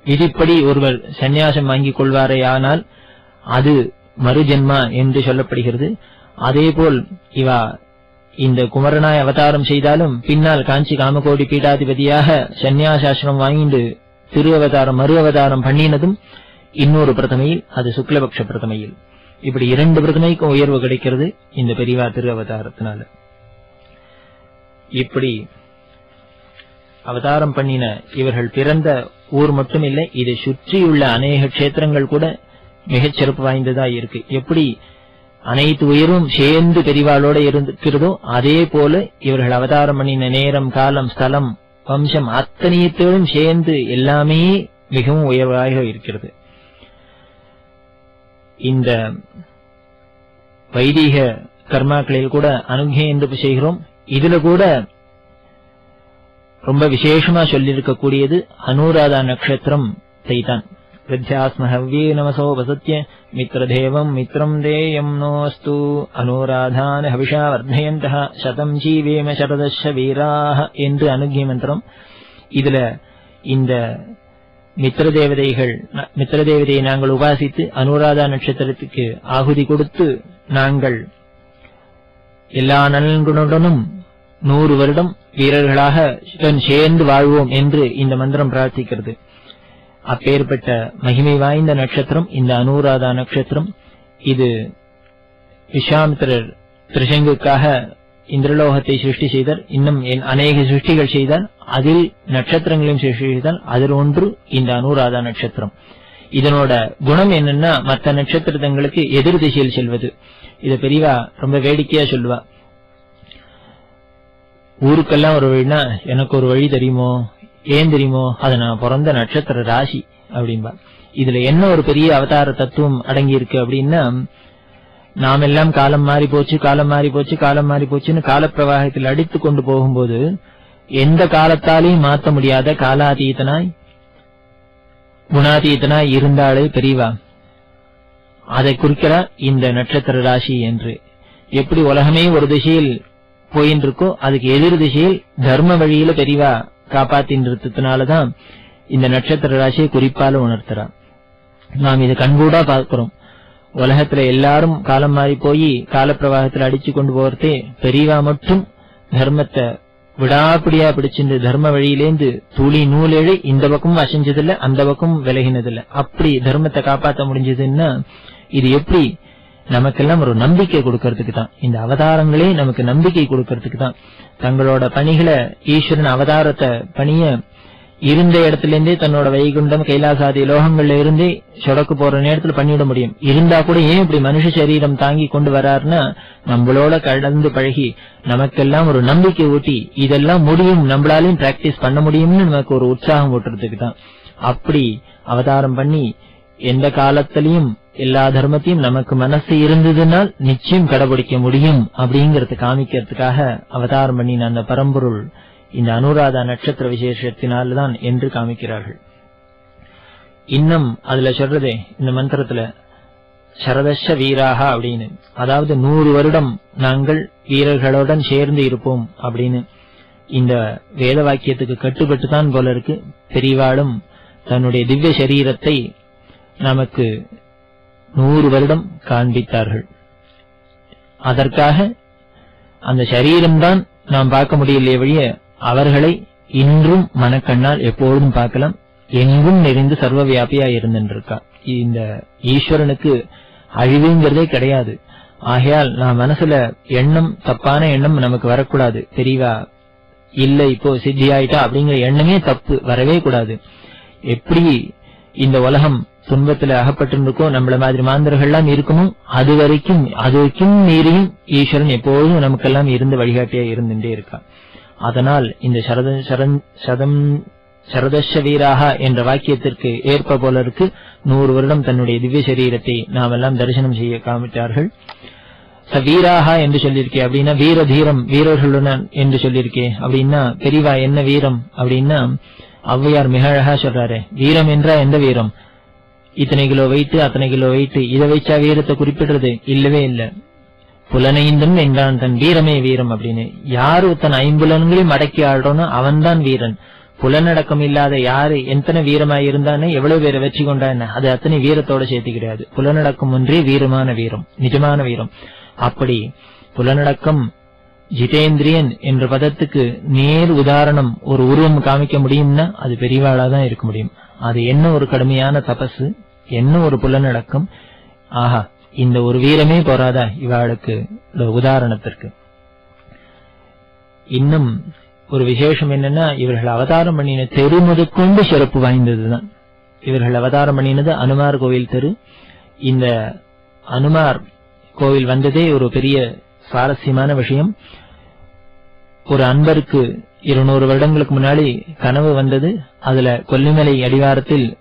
விதிப்படி ஒருவர் சந்நியாசம் வாங்கிக் கொள்வாரே ஆனால் அது மறுஜென்மா என்று சொல்லப்படுகிறது. அதேபோல் இவா இந்த குமரனாய் அவதாரம் செய்தாலும் பின்னால் காஞ்சி காமகோடி பீடாதிபதியாக சன்னியாசாசிரம் வாங்கிட்டு திரு அவதாரம் மறு அவதாரம் பண்ணினதும் இன்னொரு பிரதமையில் அது சுக்லபக்ஷ பிரதமையில். இப்படி இரண்டு பிரதமைக்கும் உயர்வு கிடைக்கிறது இந்த பெரியவா திரு அவதாரத்தினால இப்படி அவதாரம் பண்ணின இவர்கள் பிறந்த ஊர் மட்டும் இல்லை இதை சுற்றியுள்ள அநேக க்ஷேத்திரங்கள் கூட மிகச் சிறப்பு வாய்ந்ததா இருக்கு. எப்படி அனைத்து உயிரும் சேர்ந்து பெரிவாளோட இருக்கிறதோ அதே போல இவர்கள் அவதாரம் பண்ணின நேரம் காலம் ஸ்தலம் வம்சம் அத்தனையத்தோடும் சேர்ந்து எல்லாமே மிகவும் உயர்வாக இருக்கிறது. இந்த வைதிக கர்மாக்களில் கூட அனுகே என்று செய்கிறோம். இதுல கூட ரொம்ப விசேஷமா சொல்லியிருக்கக்கூடியது அனுராதா நட்சத்திரம் செய்தான் வித்யாஸ்மஹவ்யே நமசோ வசத்ய மித்ரதேவம் மித்ரம் தேயம் நோஸ்து அனுராதான் ஹவிஷா வர்தயந்த சதம் ஜீவேம சரதஷ வீராக என்று அனுகிய மந்திரம். இதுல இந்த மித்திர தேவதைகள் மித்திர தேவதையை நாங்கள் உபாசித்து அனுராதா நட்சத்திரத்துக்கு ஆகுதி கொடுத்து நாங்கள் எல்லா நலன்களுடனும் நூறு வருடம் வீரர்களாக சேர்ந்து வாழ்வோம் என்று இந்த மந்திரம் பிரார்த்திக்கிறது. அப்பேற்பட்ட மகிமை வாய்ந்த நட்சத்திரம் இந்த அனுராதா நட்சத்திரம். இது விஸ்வாமித்திரர் திருசங்குக்காக இந்திரலோகத்தை சிருஷ்டி செய்தார் இன்னும் என் அநேக சிருஷ்டிகள் செய்தார் அதில் நட்சத்திரங்களையும் சிருஷ்டி செய்தார் அதில் ஒன்று இந்த அனுராதா நட்சத்திரம். இதனோட குணம் என்னன்னா மற்ற நட்சத்திரங்களுக்கு எதிர் திசையில் செல்வது. இத பெரியவா ரொம்ப வேடிக்கையா சொல்லுவா. ஊருக்கெல்லாம் ஒரு வழினா எனக்கு ஒரு வழி தெரியுமோ? ஏன் தெரியுமோ? அது நான் பிறந்த நட்சத்திர ராசி அப்படின்பா. இதுல என்ன ஒரு பெரிய அவதார தத்துவம் அடங்கி இருக்கு அப்படின்னா நாம் எல்லாம் காலம் மாறி போச்சு காலம் மாறி போச்சு காலம் மாறி போச்சுன்னு காலப்பிரவாகத்தில் அடித்து கொண்டு போகும்போது எந்த காலத்தாலையும் மாத்த முடியாத காலாதீதனாய் குணாதீதனாய் இருந்தாலே பெரியவா. அதை குறிக்கிறா இந்த நட்சத்திர ராசி என்று. எப்படி உலகமே ஒரு திசையில் போயின்னு இருக்கோ அதுக்கு எதிர் திசையில் தர்ம வழியில பெரியவா காப்பாத்தின்றதுனாலதான் இந்த நட்சத்திர ராசியை குறிப்பால உணர்த்துறா நாம் இது கண்கூடா பார்க்கிறோம். உலகத்துல எல்லாரும் காலம் மாறி போய் காலப்பிரவாகத்துல அடிச்சு கொண்டு போறதே பெரியவா மட்டும் தர்மத்தை விடாப்பிடியா பிடிச்சிருந்து தர்ம வழியிலேந்து துளி நூலேழு இந்த பக்கமும் அசைஞ்சதில்ல அந்த பக்கமும் விலகினதில்ல. அப்படி தர்மத்தை காப்பாத்த முடிஞ்சதுன்னா இது எப்படி? நமக்கெல்லாம் ஒரு நம்பிக்கை கொடுக்கறதுக்கு தான். இந்த அவதாரங்களே நமக்கு நம்பிக்கை கொடுக்கறதுக்கு தான். தங்களோட பணிகளை ஈஸ்வரன் அவதாரத்தை பணிய இருந்த இடத்துல இருந்தே தன்னோட வைகுண்டம் கைலாசாதி லோகங்கள்ல இருந்தே சொடக்கு போற நேரத்துல பண்ணிவிட முடியும். இருந்தா கூட ஏன் இப்படி மனுஷ சரீரம் தாங்கி கொண்டு வராருன்னா நம்மளோட கடந்து பழகி நமக்கெல்லாம் ஒரு நம்பிக்கை ஊட்டி இதெல்லாம் முடியும் நம்மளாலையும் பிராக்டிஸ் பண்ண முடியும்னு நமக்கு ஒரு உற்சாகம் ஊட்டுறதுக்கு தான். அப்படி அவதாரம் பண்ணி எந்த காலத்திலையும் எல்லா தர்மத்தையும் நமக்கு மனசு இருந்ததுனால் நிச்சயம் கடைபிடிக்க முடியும் அப்படிங்கறது காமிக்கிறதுக்காக அவதாரம் பண்ணின அந்த பரம்பொருள் இந்த அனுராதா நட்சத்திர விசேஷத்தினால்தான் என்று காமிக்கிறார்கள். இன்னும் அதுல சொல்றதே இந்த மந்திரத்துல சரதஷ வீராகா அப்படின்னு. அதாவது நூறு வருடம் நாங்கள் வீரர்களுடன் சேர்ந்து இருப்போம் அப்படின்னு. இந்த வேத வாக்கியத்துக்கு கட்டுப்பட்டு தான் போல இருக்கு. பெரிவாளும் தன்னுடைய திவ்ய சரீரத்தை நமக்கு நூறு வருடம் காண்பித்தார்கள். அதற்காக அந்த சரீரம்தான் நாம் பார்க்க முடியலையே வழிய அவர்களை இன்றும் மனக்கண்ணால் எப்பொழுதும் பார்க்கலாம். எங்கும் நிறைந்து சர்வ வியாபியா இருந்துருக்கா இந்த ஈஸ்வரனுக்கு அழிவுங்கிறதே கிடையாது. ஆகையால் நான் மனசுல எண்ணம் தப்பான எண்ணம் நமக்கு வரக்கூடாது. தெரியவா இல்ல இப்போ சித்தி ஆயிட்டா அப்படிங்கிற எண்ணமே தப்பு வரவே கூடாது. எப்படி இந்த உலகம் துன்பத்துல அகப்பட்டிருக்கோ நம்மள மாதிரி மாந்தர்கள்லாம் இருக்கணும் அது வரைக்கும் அது வரைக்கும் மீறியும் ஈஸ்வரன் எப்பொழுதும் நமக்கெல்லாம் இருந்து வழிகாட்டியா இருந்துட்டே இருக்கான். அதனால் இந்த சரத சரண் சதம் சரதஷ வீராக என்ற வாக்கியத்திற்கு ஏற்ப போல இருக்கு நூறு வருடம் தன்னுடைய திவ்ய சரீரத்தை நாம் எல்லாம் தரிசனம் செய்ய காமித்தார்கள் ச வீராக என்று சொல்லியிருக்கே அப்படின்னா வீர தீரம் வீரர்களுடன் என்று சொல்லியிருக்கே அப்படின்னா பெரிவா என்ன வீரம் அப்படின்னா ஔவையார் மிக அழகா சொல்றாரு வீரம் என்றா எந்த வீரம்? இத்தனை கிலோ வைத்து அத்தனை கிலோ வைத்து இதை வச்சா வீரத்தை குறிப்பிடுறது இல்லவே இல்லை. புலனைந்தும் என்றான் தன் வீரமே வீரம் அப்படின்னு. யாரு தன் ஐம்புலன்களையும் அடக்கி ஆடுறோனோ அவன்தான் வீரன். புலனடக்கம் இல்லாத யாரு எத்தனை வீரமா இருந்தானே எவ்வளவு பேரை வச்சு கொண்டான அது அத்தனை வீரத்தோட சேர்த்து கிடையாது. புலனடக்கம் ஒன்றே வீரமான வீரம் நிஜமான வீரம். அப்படி புலனடக்கம் ஜிதேந்திரியன் என்ற பதத்துக்கு நேர் உதாரணம் ஒரு உருவம் காமிக்க முடியும்னா அது பெரியவாளா தான் இருக்க முடியும். அது என்ன ஒரு கடுமையான தபசு என்ன ஒரு புலனடக்கம்? ஆஹா இந்த ஒரு வீரமே போராதா இவாளுக்கு? உதாரணத்திற்கு. இன்னும் ஒரு விசேஷம் என்னன்னா இவர்கள் அவதாரம் பண்ணின தெரு முதற்கொண்டு சிறப்பு வாய்ந்ததுதான். இவர்கள் அவதாரம் பண்ணினது அனுமார் கோவில் தெரு. இந்த அனுமார் கோவில் வந்ததே ஒரு பெரிய சுவாரஸ்யமான விஷயம். ஒரு அன்பருக்கு இருநூறு வருடங்களுக்கு முன்னாடி கனவு வந்தது. அதுல கொல்லிமலை அடிவாரத்தில்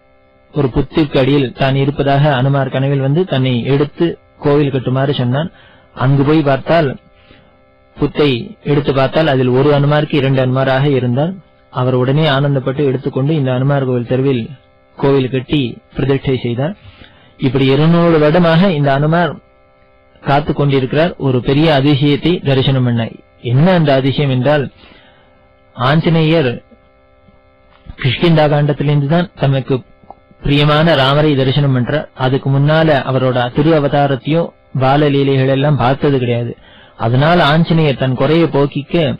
ஒரு புத்திற்கு அடியில் தான் இருப்பதாக அனுமார் கனவில் வந்து தன்னை எடுத்து கோவில் கட்டுமாறு சொன்னான். அங்கு போய் பார்த்தால் புத்தை எடுத்து பார்த்தால் அதில் ஒரு அனுமாருக்கு இரண்டு அனுமாராக இருந்தார் அவர் உடனே ஆனந்தப்பட்டு எடுத்துக்கொண்டு இந்த அனுமார் கோவில் தெருவில் கோவில் கட்டி பிரதிஷ்டை செய்தார். இப்படி இருநூறு வருடமாக இந்த அனுமார் காத்து கொண்டிருக்கிறார். ஒரு பெரிய அதிசயத்தை தரிசனம் பண்ண. என்ன அந்த அதிசயம் என்றால் ஆஞ்சநேயர் கிருஷ்கிந்தா காண்டத்திலிருந்து தான் தமக்கு பிரியமான ராமரை தரிசனம் பண்ற அதுக்கு முன்னால அவரோட திரு அவதாரத்தையும் பால லீலைகள் எல்லாம் பார்த்தது கிடையாது. அதனால ஆஞ்சநேயர் தன் குறையை போக்கிக்க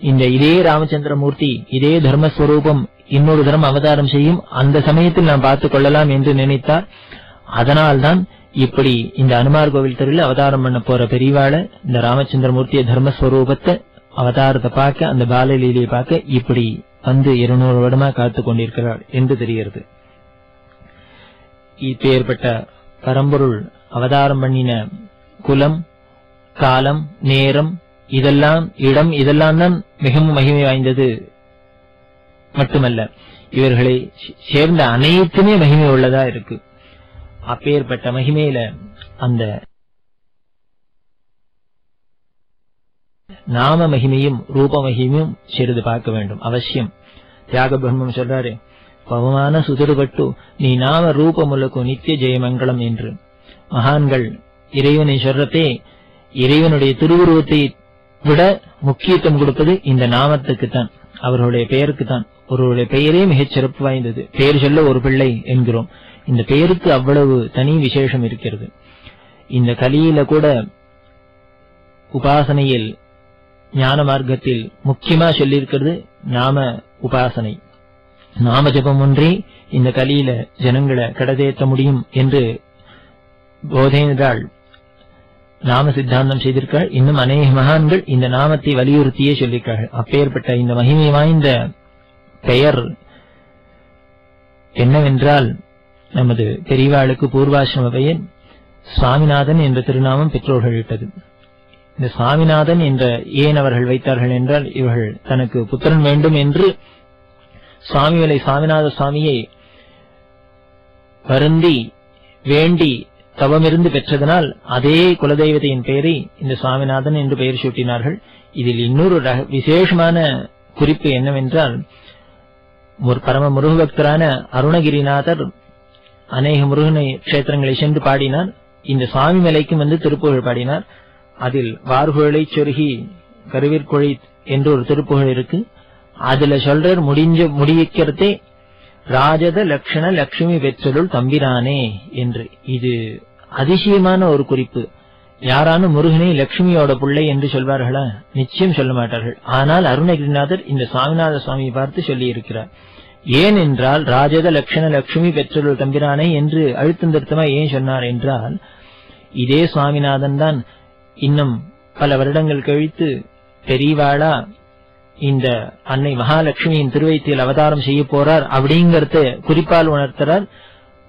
இந்த இதே ராமச்சந்திரமூர்த்தி இதே தர்மஸ்வரூபம் இன்னொரு தரம் அவதாரம் செய்யும் அந்த சமயத்தில் நாம் பார்த்துக் கொள்ளலாம் என்று நினைத்தார். அதனால்தான் இப்படி இந்த அனுமார் கோவில் தெருவில் அவதாரம் பண்ண போற பெரியவாள இந்த ராமச்சந்திரமூர்த்திய தர்மஸ்வரூபத்தை அவதாரத்தை பார்க்க அந்த பாலலீலையை பார்க்க இப்படி வந்து இருநூறு வருடமா காத்து கொண்டிருக்கிறாள் என்று தெரிகிறது. இப்பேற்பட்ட பரம்பொருள் அவதாரம் பண்ணின குலம் காலம் நேரம் இதெல்லாம் இடம் இதெல்லாம் தான் மிகவும் மகிமை வாய்ந்தது மட்டுமல்ல. இவர்களை சேர்ந்த அனைத்துமே மகிமை உள்ளதா இருக்கு. அப்பேற்பட்ட மகிமையில அந்த நாம மகிமையும் ரூப மகிமையும் சிறிது பார்க்க வேண்டும். அவசியம். தியாக பிரம்மம் சொல்றாரு பவமான சுதறுபட்டு நீ நாம ரூபமுலக்கு நித்திய ஜெயமங்கலம் என்று. மகான்கள் இறைவனை சொல்றதே இறைவனுடைய திருவுருவத்தை விட முக்கியத்துவம் கொடுப்பது இந்த நாமத்துக்கு தான் அவர்களுடைய பெயருக்கு தான் ஒருவருடைய பெயரே மிகச் சிறப்பு வாய்ந்தது. பெயர் சொல்ல ஒரு பிள்ளை என்கிறோம். இந்த பெயருக்கு அவ்வளவு தனி விசேஷம் இருக்கிறது. இந்த கலியில கூட உபாசனையில் ஞான மார்க்கத்தில் முக்கியமா சொல்லியிருக்கிறது நாம உபாசனை. நாம ஜபம் ஒன்றே இந்த கலியில ஜனங்களை கடதேற்ற முடியும் என்று போதேந்திராள் நாம சித்தாந்தம் செய்திருக்காள் இன்னும் அநேக மகான்கள் இந்த நாமத்தை வலியுறுத்தியே சொல்லியிருக்கார்கள் அப்பேற்பட்ட இந்த மகிமை வாய்ந்த பெயர் என்னவென்றால் நமது பெரியவாளுக்கு பூர்வாசிரம பெயர் சுவாமிநாதன் என்ற திருநாமம் பெற்றோர்கள் இட்டது இந்த சுவாமிநாதன் என்ற ஏன் அவர்கள் வைத்தார்கள் என்றால் இவர்கள் தனக்கு புத்திரன் வேண்டும் என்று சுவாமிகளை சுவாமிநாத சுவாமியை வருந்தி வேண்டி தவமிருந்து பெற்றதனால் அதே குலதெய்வத்தையின் பெயரை இந்த சுவாமிநாதன் என்று பெயர் சூட்டினார்கள். இதில் இன்னொரு விசேஷமான குறிப்பு என்னவென்றால் ஒரு பரம முருகபக்தரான அருணகிரிநாதர் அநேக முருகனை கஷேத்திரங்களை சென்று பாடினார். இந்த சுவாமி மலைக்கும் வந்து திருப்புகழ் பாடினார். அதில் வார்குழலை சொருகி கருவிற்குழி என்று ஒரு திருப்புகழ் இருக்கு. அதுல சொல்ற முடிஞ்ச முடிக்கிறதே ராஜத லக்ஷண லட்சுமி பெற்றருள் தம்பிரானே என்று. இது அதிசயமான ஒரு குறிப்பு. யாரானும் முருகனை லட்சுமியோட பிள்ளை என்று சொல்வார்களா? நிச்சயம் சொல்ல மாட்டார்கள். ஆனால் அருணகிரிநாதர் இந்த சுவாமிநாத சுவாமியை பார்த்து சொல்லி இருக்கிறார் ஏன் என்றால் ராஜத லட்சண லட்சுமி பெற்றருள் தம்பிரானே என்று அழுத்தம் திருத்தமா ஏன் சொன்னார் என்றால் இதே சுவாமிநாதன் தான் இன்னும் பல வருடங்கள் கழித்து பெரியவாளா இந்த அன்னை மகாலட்சுமியின் திருவைத்தியில் அவதாரம் செய்ய போறார் அப்படிங்கறது குறிப்பால் உணர்த்துறார்.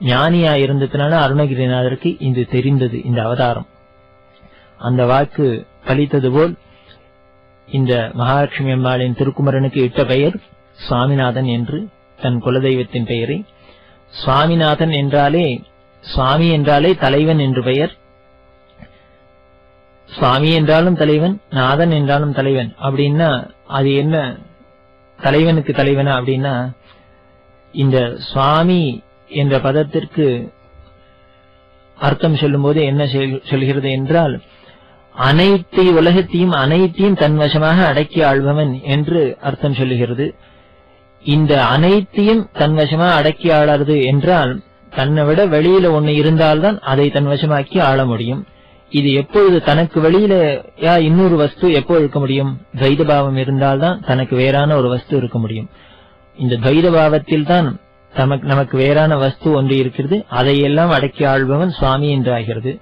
ஞானியா இருந்ததுனால அருணகிரிநாதருக்கு இது தெரிந்தது இந்த அவதாரம். அந்த வாக்கு பலித்தது போல் இந்த மகாலட்சுமி அம்மாளின் திருக்குமரனுக்கு இட்ட பெயர் சுவாமிநாதன் என்று தன் குலதெய்வத்தின் பெயரை. சுவாமிநாதன் என்றாலே சுவாமி என்றாலே தலைவன் என்று பெயர். சுவாமி என்றாலும் தலைவன் நாதன் என்றாலும் தலைவன் அப்படின்னா அது என்ன? தலைவனுக்கு தலைவனா அப்படின்னா இந்த சுவாமி என்ற பதத்திற்கு அர்த்தம் சொல்லும்போது என்ன சொல்கிறது என்றால் அனைத்து உலகத்தையும் அனைத்தையும் தன்வசமாக அடக்கி ஆள்பவன் என்று அர்த்தம் சொல்லுகிறது. இந்த அனைத்தையும் தன்வசமாக அடக்கி ஆளாது என்றால் தன்னை விட வெளியில ஒண்ணு இருந்தால்தான் அதை தன்வசமாக்கி ஆள முடியும். இது எப்பொழுது தனக்கு வெளியில யா இன்னொரு வஸ்து எப்போ இருக்க முடியும்? துவைத பாவம் இருந்தால்தான் தனக்கு வேறான ஒரு வஸ்து இருக்க முடியும். இந்த துவைத பாவத்தில் தான் தமக்கு நமக்கு வேறான வஸ்து ஒன்று இருக்கிறது. அதையெல்லாம் அடக்கி ஆள்பவன் சுவாமி என்று ஆகிறது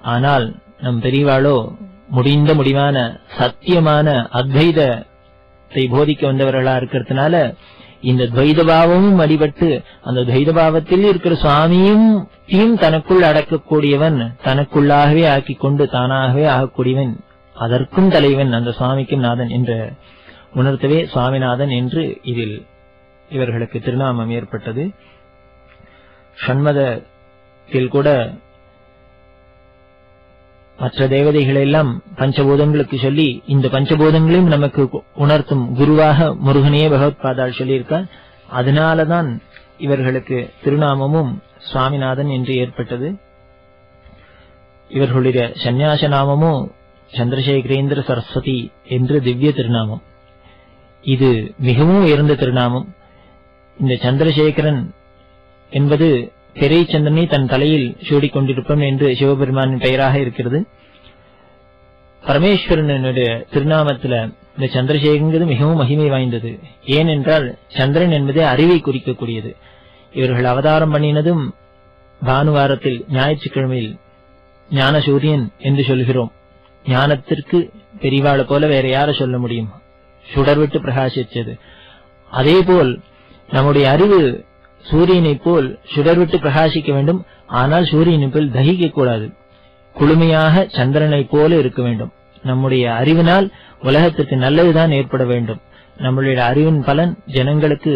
ஆனால் நம் பெரியவாளோ முடிந்த முடிவான சத்தியமான அத்வைதத்தை போதிக்க வந்தவர்களா இருக்கிறதுனால இந்த துவைத பாவமும் அடிபட்டு அந்த துவைத பாவத்தில் இருக்கிற சுவாமியும் தீம் தனக்குள் அடக்கக்கூடியவன் தனக்குள்ளாகவே ஆக்கி கொண்டு தானாகவே ஆகக்கூடியவன் அதற்கும் தலைவன் அந்த சுவாமிக்கும் நாதன் என்ற உணர்த்தவே சுவாமிநாதன் என்று இதில் இவர்களுக்கு திருநாமம் ஏற்பட்டது. ஷண்மதத்தில் கூட மற்ற தேவதைகளை எல்லாம் பஞ்சபூதங்களுக்கு சொல்லி இந்த பஞ்சபூதங்களையும் நமக்கு உணர்த்தும் குருவாக முருகனையே பகவத்பாதால் சொல்லியிருக்கார். அதனாலதான் இவர்களுக்கு திருநாமமும் சுவாமிநாதன் என்று ஏற்பட்டது. இவர்களுடைய சந்நியாச நாமமும் சந்திரசேகரேந்திர சரஸ்வதி என்று திவ்ய திருநாமம். இது மிகவும் உயர்ந்த திருநாமம். இந்த சந்திரசேகரன் என்பது பெரிய சந்திரனை தன் தலையில் சூடிக்கொண்டிருப்பன் என்று சிவபெருமானின் பெயராக இருக்கிறது. பரமேஸ்வரனுடைய திருநாமத்துல இந்த சந்திரசேகரங்கிறது மிகவும் மகிமை வாய்ந்தது. ஏனென்றால் சந்திரன் என்பதே அறிவை குறிக்கக்கூடியது. இவர்கள் அவதாரம் பண்ணினதும் பானுவாரத்தில் ஞாயிற்றுக்கிழமையில் ஞான சூரியன் என்று சொல்கிறோம். ஞானத்திற்கு பெரிவாளை போல வேற யார சொல்ல முடியும்? சுடர்விட்டு பிரகாசிச்சது அதேபோல் நம்முடைய அறிவு சூரியனைப் போல் சுடர்விட்டு பிரகாசிக்க வேண்டும். ஆனால் சூரியனைப் போல் தகிக்க கூடாது குளுமையாக சந்திரனைப் போல இருக்க வேண்டும். நம்முடைய அறிவினால் உலகத்திற்கு நல்லதுதான் ஏற்பட வேண்டும். நம்மளுடைய அறிவின் பலன் ஜனங்களுக்கு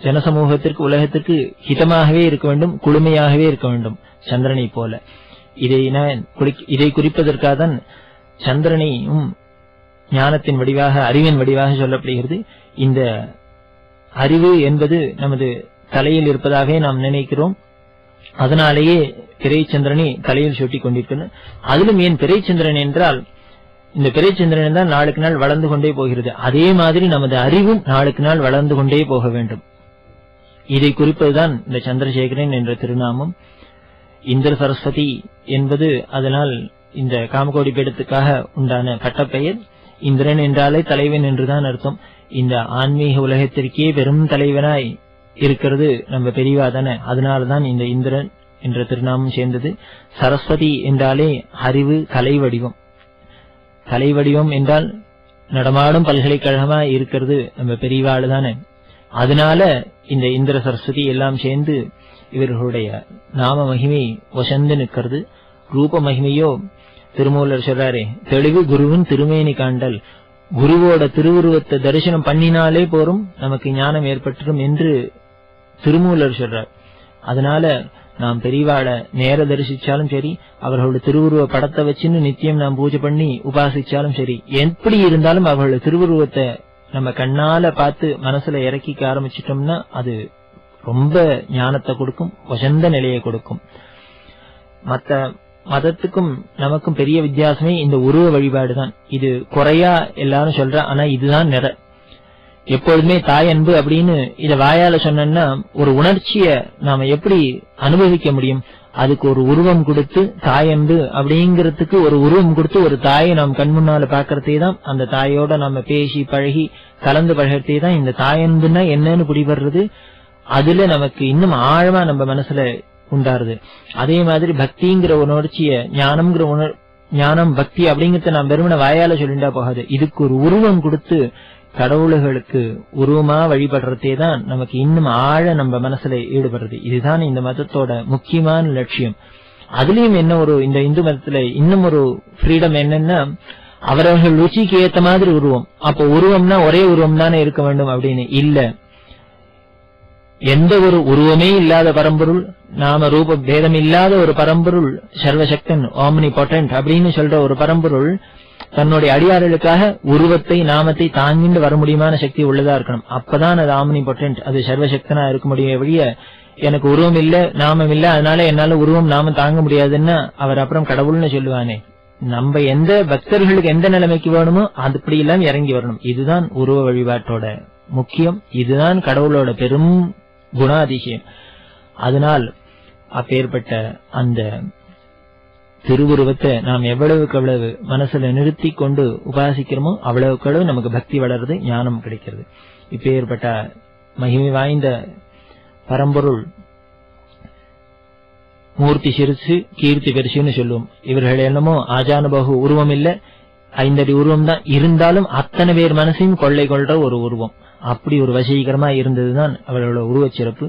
ஜனசமூகத்திற்கு உலகத்திற்கு ஹிதமாகவே இருக்க வேண்டும் குளுமையாகவே இருக்க வேண்டும் சந்திரனைப் போல இதை நான் இதை குறிப்பதற்காக தான் சந்திரனையும் ஞானத்தின் வடிவாக அறிவின் வடிவாக சொல்லப்படுகிறது. இந்த அறிவு என்பது நமது தலையில் இருப்பதாகவே நாம் நினைக்கிறோம். அதனாலேயே பிறைச்சந்திரனை தலையில் சூட்டிக் கொண்டிருக்கிறது அதிலும் ஏன் பிறைச்சந்திரன் என்றால் இந்த பிறைச்சந்திரன் தான் நாளுக்கு நாள் வளர்ந்து கொண்டே போகிறது. அதே மாதிரி நமது அறிவும் நாளுக்கு நாள் வளர்ந்து கொண்டே போக வேண்டும். இதை குறிப்பதுதான் இந்த சந்திரசேகரன் என்ற திருநாமம். இந்திர சரஸ்வதி என்பது அதனால் இந்த காமகோடி பீடத்துக்காக உண்டான பட்டப்பெயர் இந்திரன் என்றாலே தலைவன் என்றுதான் அர்த்தம். இந்த ஆன்மீக உலகத்திற்கே பெரும் தலைவனாய் இருக்கிறது நம்ம பெரியவா தானே? அதனாலதான் இந்த இந்திரன் என்ற திருநாமம் சேர்ந்தது. சரஸ்வதி என்றாலே அறிவு கலை வடிவம். கலை வடிவம் என்றால் நடமாடும் பல்கலைக்கழகமா இருக்கிறது நம்ம பெரியவாள் தானே. அதனால இந்த இந்திர சரஸ்வதி எல்லாம் சேர்ந்து இவர்களுடைய நாம மகிமை வசந்து நிற்கிறது. ரூப மகிமையோ திருமூலர் சொல்றாரே தெளிவு குருவின் திருமேனி காண்டல். குருவோட திருவுருவத்தை தரிசனம் பண்ணினாலே போரும் நமக்கு ஞானம் ஏற்பட்டுரும் என்று திருமூலர் சொல்றார். அதனால நாம் பெரியவாள நேர தரிசிச்சாலும் சரி அவர்களோட திருவுருவ படத்தை வச்சுன்னு நித்தியம் நாம் பூஜை பண்ணி உபாசிச்சாலும் சரி எப்படி இருந்தாலும் அவர்களோட திருவுருவத்தை நம்ம கண்ணால பார்த்து மனசுல இறக்கிக்க ஆரம்பிச்சிட்டோம்னா அது ரொம்ப ஞானத்தை கொடுக்கும் வசந்த நிலையை கொடுக்கும். மத்த மதத்துக்கும் நமக்கும் பெரிய வித்தியாசமே இந்த உருவ வழிபாடு தான் இது குறையா எல்லாரும் சொல்ற ஆனா இதுதான் நிற. எப்பொழுதுமே தாய் அன்பு அப்படின்னு இத வாயால சொன்னோம்னா ஒரு உணர்ச்சிய நாம எப்படி அனுபவிக்க முடியும்? அதுக்கு ஒரு உருவம் கொடுத்து தாய் அன்பு அப்படிங்கறதுக்கு ஒரு உருவம் கொடுத்து ஒரு தாயை நாம் கண் முன்னால பாக்கிறதே தான் அந்த தாயோட நாம பேசி பழகி கலந்து பழகிறதே தான் இந்த தாய் அன்புன்னா என்னன்னு பிடிபடுறது அதுல நமக்கு இன்னும் ஆழமா நம்ம மனசுல உண்டாருது. அதே மாதிரி பக்திங்கிற ஒரு உணர்ச்சிய ஞானம்ங்கிற உணர் ஞானம் பக்தி அப்படிங்கறத நாம் வெறுமன வாயால சொல்லிண்டா போகாது. இதுக்கு ஒரு உருவம் கொடுத்து கடவுள்களுக்கு உருவமா வழிபடுறதே தான் நமக்கு இன்னும் ஆழ நம்ம மனசுல ஈடுபடுறது. இதுதான் இந்த மதத்தோட முக்கியமான லட்சியம். அதுலயும் என்ன ஒரு இந்த இந்து மதத்துல இன்னும் ஒரு ஃப்ரீடம் என்னன்னா அவரவர்கள் ருச்சிக்கு ஏத்த மாதிரி உருவம். அப்போ உருவம்னா ஒரே உருவம் தானே இருக்க வேண்டும் அப்படின்னு இல்ல. எந்த ஒரு உருவமே இல்லாத பரம்பொருள் நாம ரூப பேதம் இல்லாத ஒரு பரம்பொருள் சர்வசக்தன் ஆம்னி பொட்டன்ட் அப்படின்னு சொல்ற ஒரு பரம்பொருள் தன்னுடைய அடியார்களுக்காக உருவத்தை நாமத்தை தாங்கிண்டு வர முடியுமான சக்தி உள்ளதா இருக்கணும். அப்பதான் அது ஆம்னி பொட்டன்ட் அது சர்வசக்தனா இருக்க முடியும் வழிய எனக்கு உருவம் இல்ல நாமம் இல்ல அதனால என்னால உருவம் நாம தாங்க முடியாதுன்னா அவர் அப்புறம் கடவுள்னு சொல்லுவானே. நம்ம எந்த பக்தர்களுக்கு எந்த நிலைமைக்கு வேணுமோ அப்படி எல்லாம் இறங்கி வரணும். இதுதான் உருவ வழிபாட்டோட முக்கியம். இதுதான் கடவுளோட பெரும் குணாதிசயம். அதனால் அப்பேற்பட்ட அந்த திருவுருவத்தை நாம் எவ்வளவுக்கு எவ்வளவு மனசுல நிறுத்தி கொண்டு உபாசிக்கிறோமோ அவ்வளவுக்கு அளவு நமக்கு பக்தி வளருது ஞானம் கிடைக்கிறது. இப்பேற்பட்ட மகிமை வாய்ந்த பரம்பொருள் மூர்த்தி சிறுசு கீர்த்தி பெருசுன்னு சொல்லுவோம். இவர்கள் என்னமோ ஆஜானுபகு உருவம் இல்ல ஐந்தடி உருவம் தான் இருந்தாலும் அத்தனை பேர் மனசையும் கொள்ளை கொள்ற ஒரு உருவம். அப்படி ஒரு வசீகரமா இருந்ததுதான் அவர்களோட உருவச் சிறப்பு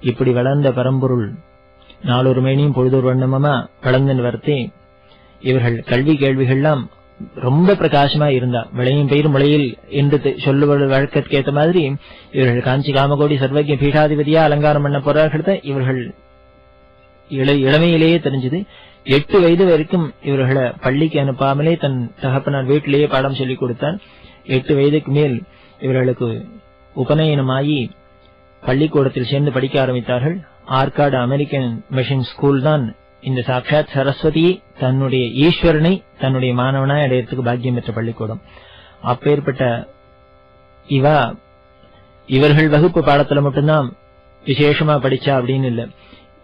இப்படி வளர்ந்த பரம்பொருள் நாளொரு மேனியும் பொழுதொரு வண்ணமமா கலந்து வரத்தே இவர்கள் கல்வி கேள்விகள்லாம் ரொம்ப பிரகாசமா இருந்தா விளையும் பெயர் முளையில் என்று சொல்லுவது வழக்கத்துக்கு மாதிரி இவர்கள் காஞ்சி காமகோடி சர்வஜ பீடாதிபதியா அலங்காரம் பண்ண போறார்கள் இவர்கள். இளமையிலேயே தெரிஞ்சது. எட்டு வயது வரைக்கும் இவர்களை பள்ளிக்கு அனுப்பாமலே தன் தகப்பனார் வீட்டிலேயே பாடம் சொல்லிக் கொடுத்தான். எட்டு வயதுக்கு மேல் இவர்களுக்கு உபநயனமாகி பள்ளிக்கூடத்தில் சேர்ந்து படிக்க ஆரம்பித்தார்கள். ஆற்காடு அமெரிக்கன் மிஷன் ஸ்கூல் தான் இந்த சாட்சாத் சரஸ்வதியை தன்னுடைய ஈஸ்வரனை தன்னுடைய மாணவனாய் அடையறதுக்கு பாக்கியம் பெற்ற பள்ளிக்கூடம். அப்பேற்பட்ட இவா இவர்கள் வகுப்பு பாடத்துல மட்டும்தான் விசேஷமா படிச்சா அப்படின்னு இல்ல.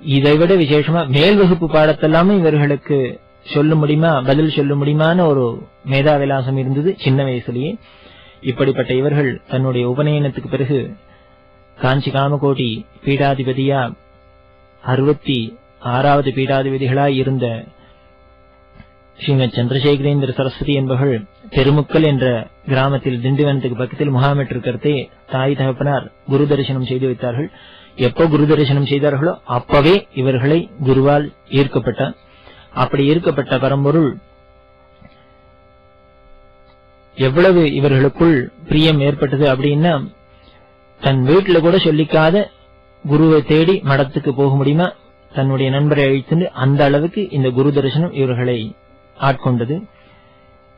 இதை விட விசேஷமா மேல் வகுப்பு பாடத்தெல்லாமே இவர்களுக்கு சொல்ல முடியுமா பதில் சொல்ல முடியுமான ஒரு மேதா விலாசம் இருந்தது சின்ன வயசுலயே. இப்படிப்பட்ட இவர்கள் தன்னுடைய உபநயனத்துக்கு பிறகு காஞ்சி காமகோட்டி பீடாதிபதியா அறுபத்தி ஆறாவது பீடாதிபதிகளாய் இருந்த ஸ்ரீமத் சந்திரசேகரேந்திர சரஸ்வதி என்பவர்கள் பெருமுக்கல் என்ற கிராமத்தில் திண்டிவனத்துக்கு பக்கத்தில் முகாமிட்டிருக்கிறதே தாய் தகப்பனார் குரு தரிசனம் செய்து வைத்தார்கள். எப்போ குரு தரிசனம் செய்தார்களோ அப்பவே இவர்களை குருவால் ஈர்க்கப்பட்டார் அப்படி ஈர்க்கப்பட்ட பரம்பொருள் எவ்வளவு இவர்களுக்குள் பிரியம் ஏற்பட்டது அப்படின்னா தன் வீட்டுல கூட சொல்லிக்காத குருவை தேடி மடத்துக்கு போக முடியுமா? தன்னுடைய நண்பரை அழித்துண்டு அந்த அளவுக்கு இந்த குரு தரிசனம் இவர்களை ஆட்கொண்டது.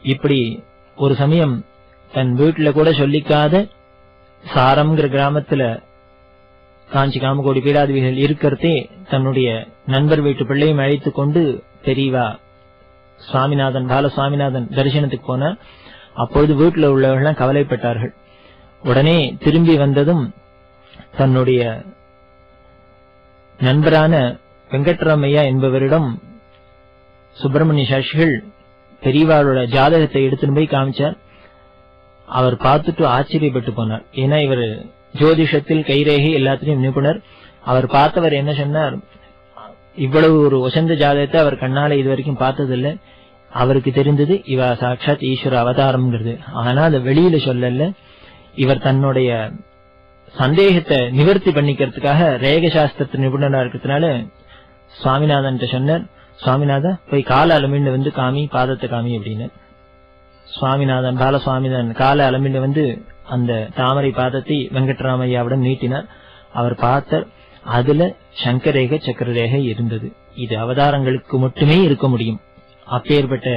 இப்படி ஒரு சமயம் தன் வீட்டுல கூட சொல்லிக்காத சாரம்ங்கிற கிராமத்துல காஞ்சி காமகோடி பீடாதிபிகள் இருக்கிறதே தன்னுடைய நண்பர் வீட்டு பிள்ளையும் அழைத்து கொண்டு பெரியவா சுவாமிநாதன் பால சுவாமிநாதன் தரிசனத்துக்கு போனார் அப்பொழுது வீட்டில் உள்ளவர்கள் கவலைப்பட்டார்கள். உடனே திரும்பி வந்ததும் தன்னுடைய நண்பரான வெங்கட்ராமையா என்பவரிடம் சுப்பிரமணிய சாஷிகள் பெரியவாளோட ஜாதகத்தை எடுத்துன்னு போய் காமிச்சார். அவர் பார்த்துட்டு ஆச்சரியப்பட்டு போனார். ஏன்னா இவர் ஜோதிஷத்தில் கைரேகை எல்லாத்திலையும் நிபுணர். அவர் பார்த்தவர் என்ன சொன்னார்? இவ்வளவு ஒரு ஒசந்த ஜாதகத்தை அவர் கண்ணால இது வரைக்கும் பார்த்ததில்ல. அவருக்கு தெரிந்தது இவ சாட்சாத் ஈஸ்வர அவதாரம்ங்கிறது. ஆனா அதை வெளியில சொல்லல. இவர் தன்னுடைய சந்தேகத்தை நிவர்த்தி பண்ணிக்கிறதுக்காக ரேக சாஸ்திரத்து நிபுணரா இருக்கிறதுனால சுவாமிநாதன் சொன்னார் சுவாமிநாதா போய் கால அலமிண்டு வந்து காமி பாதத்தை காமி அப்படின்னு. சுவாமிநாதன் பால சுவாமிநாதன் கால அலமிண்டு வந்து அந்த தாமரை பாதத்தை வெங்கட்ராமையாவிடம் நீட்டினார். அவர் பார்த்தார் அதுல சங்கரேக சக்கரரேகை இருந்தது. இது அவதாரங்களுக்கு மட்டுமே இருக்க முடியும். அப்பேற்பட்ட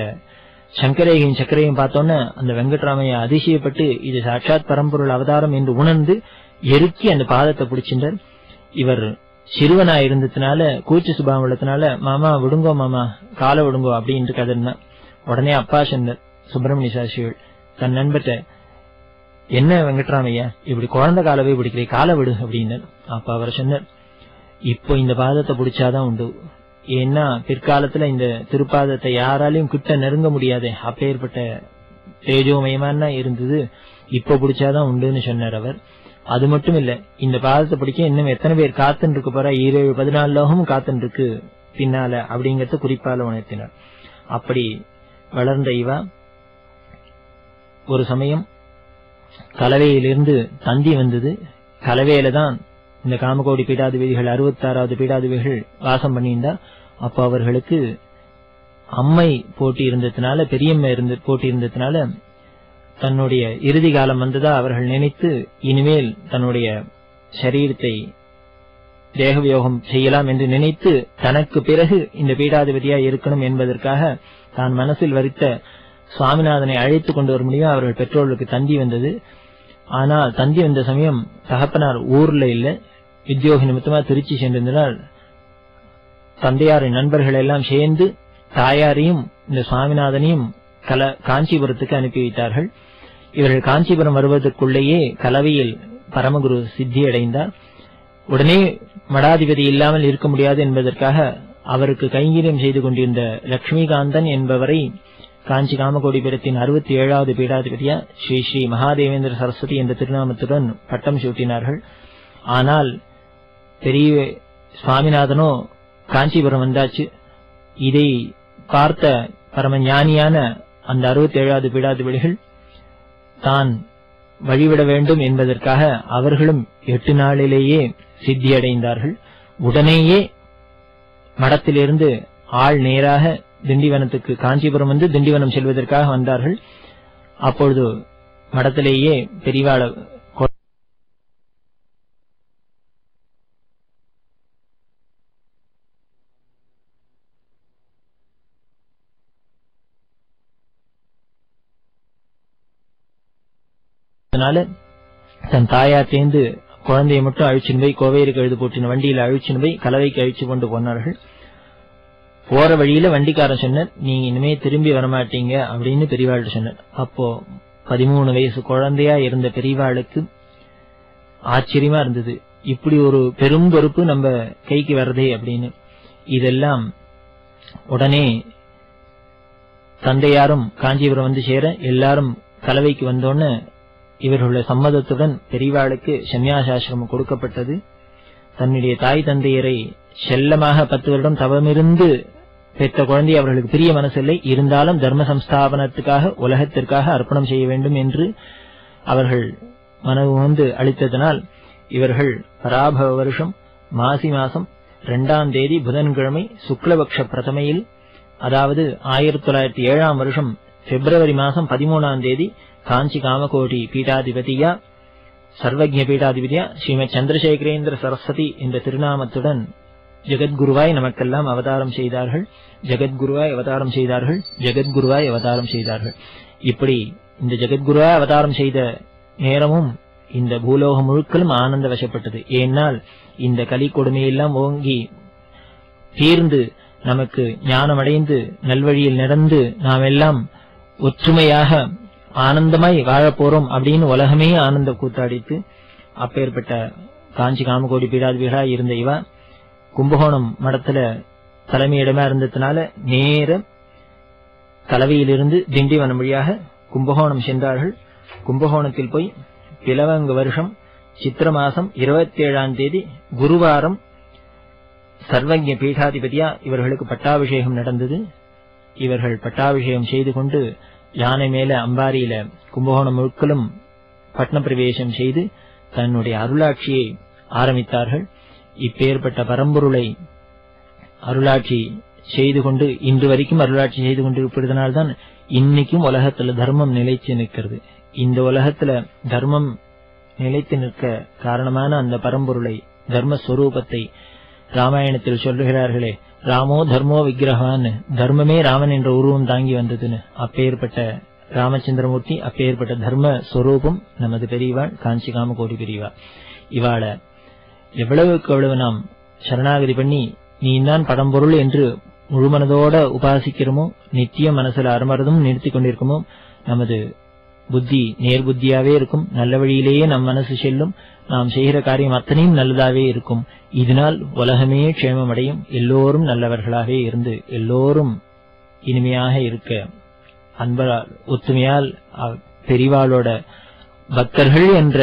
சங்கரேகையும் சக்கரையும் பார்த்தோன்னே அந்த வெங்கட்ராமையா அதிசயப்பட்டு இது சாட்சாத் பரம்பொருள் அவதாரம் என்று உணர்ந்து எருக்கி அந்த பாதத்தை பிடிச்சின்றார். இவர் சிறுவனா இருந்ததுனால கூச்சு சுபாவம் உள்ளதுனால மாமா விடுங்கோ மாமா காலை விடுங்கோ அப்படின்ட்டு கதறினா உடனே அப்பா சொன்னார் சுப்பிரமணிய சாஸ்திரிகள் தன் நண்பர்கிட்ட என்ன வெங்கட்ராமையா இப்படி குழந்தை காலவே பிடிக்கிறே காலை விடு அப்படின்னார். அப்ப அவர் சொன்னார் இப்போ இந்த பாதத்தை பிடிச்சாதான் உண்டு. ஏன்னா பிற்காலத்துல இந்த திருப்பாதத்தை யாராலையும் கிட்ட நெருங்க முடியாதே. அப்பேற்பட்ட தேஜோமயமான இருந்தது இப்ப பிடிச்சாதான் உண்டுன்னு சொன்னார் அவர். அது மட்டும் இல்ல இந்த பாதத்தை பிடிக்க இன்னும் எத்தனை பேர் காத்துன்னு இருக்கு போறா? ஈரேழு பதினாலு லோகமும் காத்துன்னு இருக்கு பின்னால அப்படிங்கறத குறிப்பால உணர்த்தினார். அப்படி வளர்ந்த இவா ஒரு சமயம் கலவையிலிருந்து தந்தி வந்தது. கலவையில தான் இந்த காமகோடி பீடாதிபதிகள் அறுபத்தாறாவது பீடாதிபதிகள் வாசம் பண்ணியிருந்தா. அப்ப அவர்களுக்கு அம்மை போட்டி இருந்ததுனால பெரியம்மை இருந்து போட்டி இருந்ததுனால தன்னுடைய இறுதி காலம் வந்ததா அவர்கள் நினைத்து இனிமேல் தன்னுடைய சரீரத்தை தேகவியோகம் செய்யலாம் என்று நினைத்து தனக்கு பிறகு இந்த பீடாதிபதியா இருக்கணும் என்பதற்காக தான் மனசில் வரித்த சுவாமிநாதனை அழைத்துக் கொண்டு வர முடியும் அவர்கள் பெற்றோர்களுக்கு தந்தி வந்தது. ஆனால் தந்தி வந்த சமயம் தகப்பனார் ஊர்ல இல்ல. உத்தியோக நிமித்தமா திருச்சி சென்றிருந்ததால் தந்தையாரின் நண்பர்கள் எல்லாம் சேர்ந்து தாயாரையும் இந்த சுவாமிநாதனையும் கல காஞ்சிபுரத்துக்கு அனுப்பி வைத்தார்கள். இவர்கள் காஞ்சிபுரம் வருவதற்குள்ளேயே கலவையில் பரமகுரு சித்தி அடைந்தார் உடனே மடாதிபதி இல்லாமல் இருக்க முடியாது என்பதற்காக அவருக்கு கைங்கரியம் செய்து கொண்டிருந்த லட்சுமிகாந்தன் என்பவரை காஞ்சி காமகோடிபுரத்தின் அறுபத்தி ஏழாவது பீடாதிபதியா ஸ்ரீ ஸ்ரீ மகாதேவேந்திர சரஸ்வதி என்ற திருநாமத்துடன் பட்டம் சூட்டினார்கள். ஆனால் பெரிய சுவாமிநாதனோ காஞ்சிபுரம் வந்தாச்சு. இதை பார்த்த பரம ஞானியான அந்த அறுபத்தி ஏழாவது பீடாதிபதிகள் தான் வழிவிட வேண்டும் என்பதற்காக அவர்களும் எட்டு நாளிலேயே சித்தியடைந்தார்கள். உடனேயே மடத்திலிருந்து ஆள் நேராக திண்டிவனத்துக்கு காஞ்சிபுரம் வந்து திண்டிவனம் செல்வதற்காக வந்தார்கள். அப்பொழுது மடத்திலேயே பெரிவாள அதனால தன் தாயார் சேர்ந்து குழந்தையை மட்டும் அழிச்சுன்னு போய் கோவையிற்கு எழுது போட்டின வண்டியில அழிச்சுன்னு போய் கலவைக்கு அழிச்சு கொண்டு போனார்கள். போற வழியில வண்டிக்காரன் சொன்னார் நீங்க இனிமே திரும்பி வரமாட்டீங்க அப்படின்னு பெரியவாள்கிட்ட சொன்னார். அப்போ பதிமூணு வயசு குழந்தையா இருந்த பெரியவாளுக்கு ஆச்சரியமா இருந்தது. இப்படி ஒரு பெரும் பொறுப்பு நம்ம கைக்கு வர்றதே அப்படின்னு. இதெல்லாம் உடனே தந்தையாரும் காஞ்சிபுரம் வந்து சேர எல்லாரும் கலவைக்கு வந்தோன்னு இவர்களுடைய சம்மதத்துடன் பெரியவாளுக்கு சன்னியாசாசிரமம் கொடுக்கப்பட்டது. தன்னுடைய தாய் தந்தையரை செல்லமாக பத்து வருடம் தவமிருந்து பெற்ற குழந்தை அவர்களுக்கு பிரிய மனசில்லை. இருந்தாலும் தர்ம சம்ஸ்தாபனத்துக்காக உலகத்திற்காக அர்ப்பணம் செய்ய வேண்டும் என்று அவர்கள் மனவு வந்து அளித்ததனால் இவர்கள் பராபவ வருஷம் மாசி மாசம் இரண்டாம் தேதி புதன்கிழமை சுக்லபக்ஷ பிரதமையில் அதாவது ஆயிரத்தி தொள்ளாயிரத்தி ஏழாம் வருஷம் பிப்ரவரி மாசம் பதிமூணாம் தேதி காஞ்சி காமகோடி பீடாதிபதியா சர்வஜ பீடாதிபதியா ஸ்ரீமத் சந்திரசேகரேந்திர சரஸ்வதி என்ற திருநாமத்துடன் ஜெகத்குருவாய் நமக்கெல்லாம் அவதாரம் செய்தார்கள் ஜெகத்குருவாய் அவதாரம் செய்தார்கள் ஜெகத்குருவாய் அவதாரம் செய்தார்கள் இப்படி இந்த ஜெகத்குருவாய் அவதாரம் செய்த நேரமும் இந்த பூலோகம் முழுக்களும் ஆனந்த வசப்பட்டது ஏனால் இந்த கலி கொடுமையெல்லாம் ஓங்கி தீர்ந்து நமக்கு ஞானமடைந்து நல்வழியில் நடந்து நாம் எல்லாம் ஒற்றுமையாக ஆனந்தமாய் வாழப் போறோம் அப்படின்னு உலகமே ஆனந்த கூத்தாடித்து அப்பேற்பட்ட காஞ்சி காமகோடி பீடாதிபிகளா இருந்த இவா கும்பகோணம் மடத்துல தலைமையிடமா இருந்ததுனால நேர கலவையிலிருந்து திண்டிவனம் வழியாக கும்பகோணம் சென்றார்கள். கும்பகோணத்தில் போய் பிளவங்க வருஷம் சித்திர மாசம் இருபத்தி ஏழாம் தேதி குருவாரம் சர்வஜ பீடாதிபதியா இவர்களுக்கு பட்டாபிஷேகம் நடந்தது. இவர்கள் பட்டாபிஷேகம் செய்து கொண்டு யானை மேல அம்பாரியில கும்பகோணம் முழுக்களும் பட்ன பிரவேசம் செய்து தன்னுடைய அருளாட்சியை ஆரம்பித்தார்கள். இப்பேற்பட்ட பரம்பொருளை அருளாட்சி செய்து கொண்டு இன்று வரைக்கும் அருளாட்சி செய்து கொண்டிருப்பதனால்தான் இன்னைக்கும் உலகத்துல தர்மம் நிலைச்சு நிற்கிறது. இந்த உலகத்துல தர்மம் நிலைத்து நிற்க காரணமான அந்த பரம்பொருளை தர்மஸ்வரூபத்தை ராமாயணத்தில் சொல்லுகிறார்களே ராமோ தர்மோ விக்கிரகான்னு தர்மமே ராமன் என்ற உருவம் தாங்கி வந்ததுன்னு அப்பேற்பட்ட ராமச்சந்திரமூர்த்தி அப்பேற்பட்ட தர்ம ஸ்வரூபம் நமது பெரியவாள் காஞ்சி காமகோடி பெரியவா. இவாள எவ்வளவுக்கு எவ்வளவு நாம் சரணாகதி பண்ணி நீ தான் படம்பொருள் என்று முழுமனதோட உபாசிக்கிறோமோ நித்தியம் மனசுல அறமறதும் நிறுத்திக் கொண்டிருக்குமோ நமது புத்தி நேர்புத்தியாவே இருக்கும். நல்ல வழியிலேயே நம் மனசு செல்லும். நாம் செய்கிற காரியம் அத்தனையும் நல்லதாவே இருக்கும். இதனால் உலகமே க்ஷேமம் அடையும் எல்லோரும் நல்லவர்களாகவே இருந்து எல்லோரும் இனிமையாக இருக்க அன்பரால் ஒத்துமையால் பெரிவாளோட பக்தர்கள் என்ற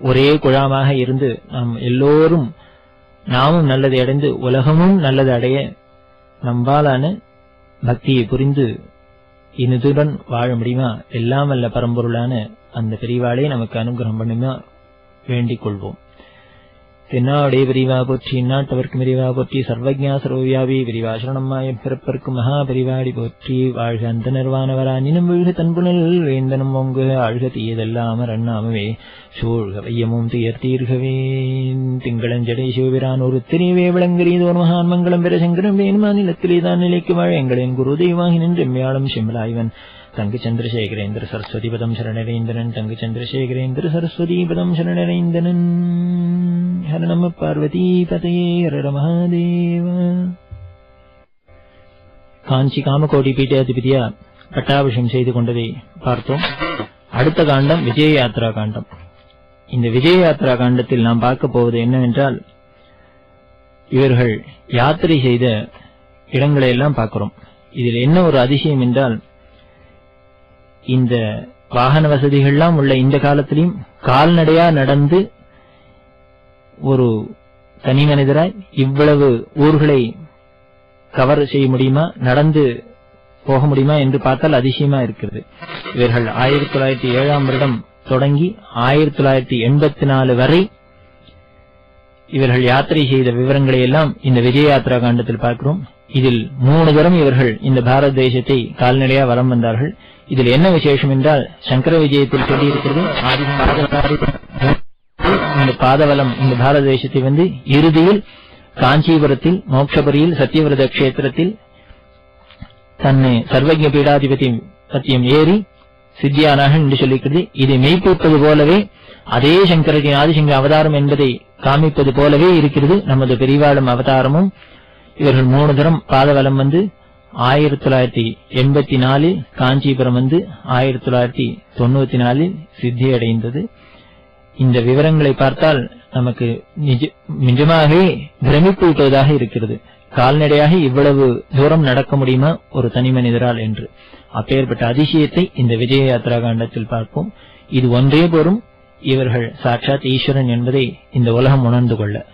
ஒரே குழாமாக இருந்து நாம் எல்லோரும் நாமும் நல்லதை அடைந்து உலகமும் நல்லது அடைய நம்பாலான பக்தியை புரிந்து இனிதுடன் வாழ முடியுமா? எல்லாம் வல்ல பரம்பொருளான அந்த பெரியவாளே நமக்கு அனுகிரகம் பண்ணுமா? வேண்டிக் கொள்வோம். தென்னாடே விரிவா போற்றி இந்நாட்டவர்க்கு விரிவா போற்றி சர்வஜா சர்வவியாபி விரிவா சரணமாய பிறப்பர்க்கு மகா பெரிவாடி போற்றி வாழ்க அந்த நிர்வாணவரா நினும் வீழ்க தன்புணல் வேந்தனும் ஒங்கு ஆழ்க தீயதெல்லாம் அண்ணாமவே சூழ்க வையமும் துயர் தீர்கவே திங்களஞ்சடை சிவபிரான் ஒரு திரிவே விளங்கரீதோர் மகான் மங்களம் பெற சங்கரம் வேண் மாநிலத்திலே தான் நிலைக்கு வாழ எங்களின் குரு தெய்வாகி நின்று எம்மையாளும் செம்மலாய்வன் தங்கு சந்திரசேகரேந்திர சரஸ்வதி பதம் சரணரேந்திரன் தங்கு சந்திரசேகரேந்திர சரஸ்வதி பதம் சரணரேந்திரன் ஹர நம பார்வதி பதையே ஹர மகாதேவ. காஞ்சி காமகோடி பீட்டாதிபதியா பட்டாபிஷம் செய்து கொண்டதை பார்த்தோம். அடுத்த காண்டம் விஜய யாத்ரா காண்டம். இந்த விஜய யாத்ரா காண்டத்தில் நாம் பார்க்க போவது என்னவென்றால் இவர்கள் யாத்திரை செய்த இடங்களை எல்லாம் பார்க்கிறோம். இதில் என்ன ஒரு அதிசயம் என்றால் இந்த வாகன வசதிகள்லாம் உள்ள இந்த காலத்திலையும் கால்நடையா நடந்து ஒரு தனி மனிதராய் இவ்வளவு ஊர்களை கவர் செய்ய முடியுமா? நடந்து போக முடியுமா? என்று பார்த்தால் அதிசயமா இருக்கிறது. இவர்கள் ஆயிரத்தி தொள்ளாயிரத்தி ஏழாம் வருடம் தொடங்கி ஆயிரத்தி தொள்ளாயிரத்தி எண்பத்தி நாலு வரை இவர்கள் யாத்திரை செய்த விவரங்களை எல்லாம் இந்த விஜய யாத்ரா காண்டத்தில் பார்க்கிறோம். இதில் மூணு தரம் இவர்கள் இந்த பாரத தேசத்தை கால்நடையா வலம் வந்தார்கள். இதில் என்ன விசேஷம் என்றால் சங்கர விஜயத்தில் சொல்லியிருக்கிறது இந்த பாதவலம் இந்த பாரத தேசத்தை வந்து இறுதியில் காஞ்சிபுரத்தில் மோட்சபுரியில் சத்தியவிரத கஷேத்திரத்தில் தன்னை சர்வஜ பீடாதிபதி சத்தியம் ஏறி சித்தியானாக என்று சொல்லியிருக்கிறது. இதை மெய்ப்பிப்பது போலவே அதே சங்கரரின் ஆதிசங்க அவதாரம் என்பதை காமிப்பது போலவே இருக்கிறது. நமது பெரிவாளும் அவதாரமும். இவர்கள் மூணு தரம் பாதவலம் வந்து ஆயிரத்தி தொள்ளாயிரத்தி எண்பத்தி நாலில் காஞ்சிபுரம் வந்து ஆயிரத்தி தொள்ளாயிரத்தி தொண்ணூத்தி நாலில் சித்தி அடைந்தது இந்த விவரங்களை பார்த்தால் நமக்கு நிஜ- நிஜமாகவே பிரமிப்பூட்டுவதாக இருக்கிறது. கால்நடையாக இவ்வளவு தூரம் நடக்க முடியுமா ஒரு தனி மனிதரால் என்று. அப்பேற்பட்ட அதிசயத்தை இந்த விஜய யாத்ரா காண்டத்தில் பார்ப்போம். இது ஒன்றே போரும் இவர்கள் சாட்சாத் ஈஸ்வரன் என்பதை இந்த உலகம் உணர்ந்து கொள்ள.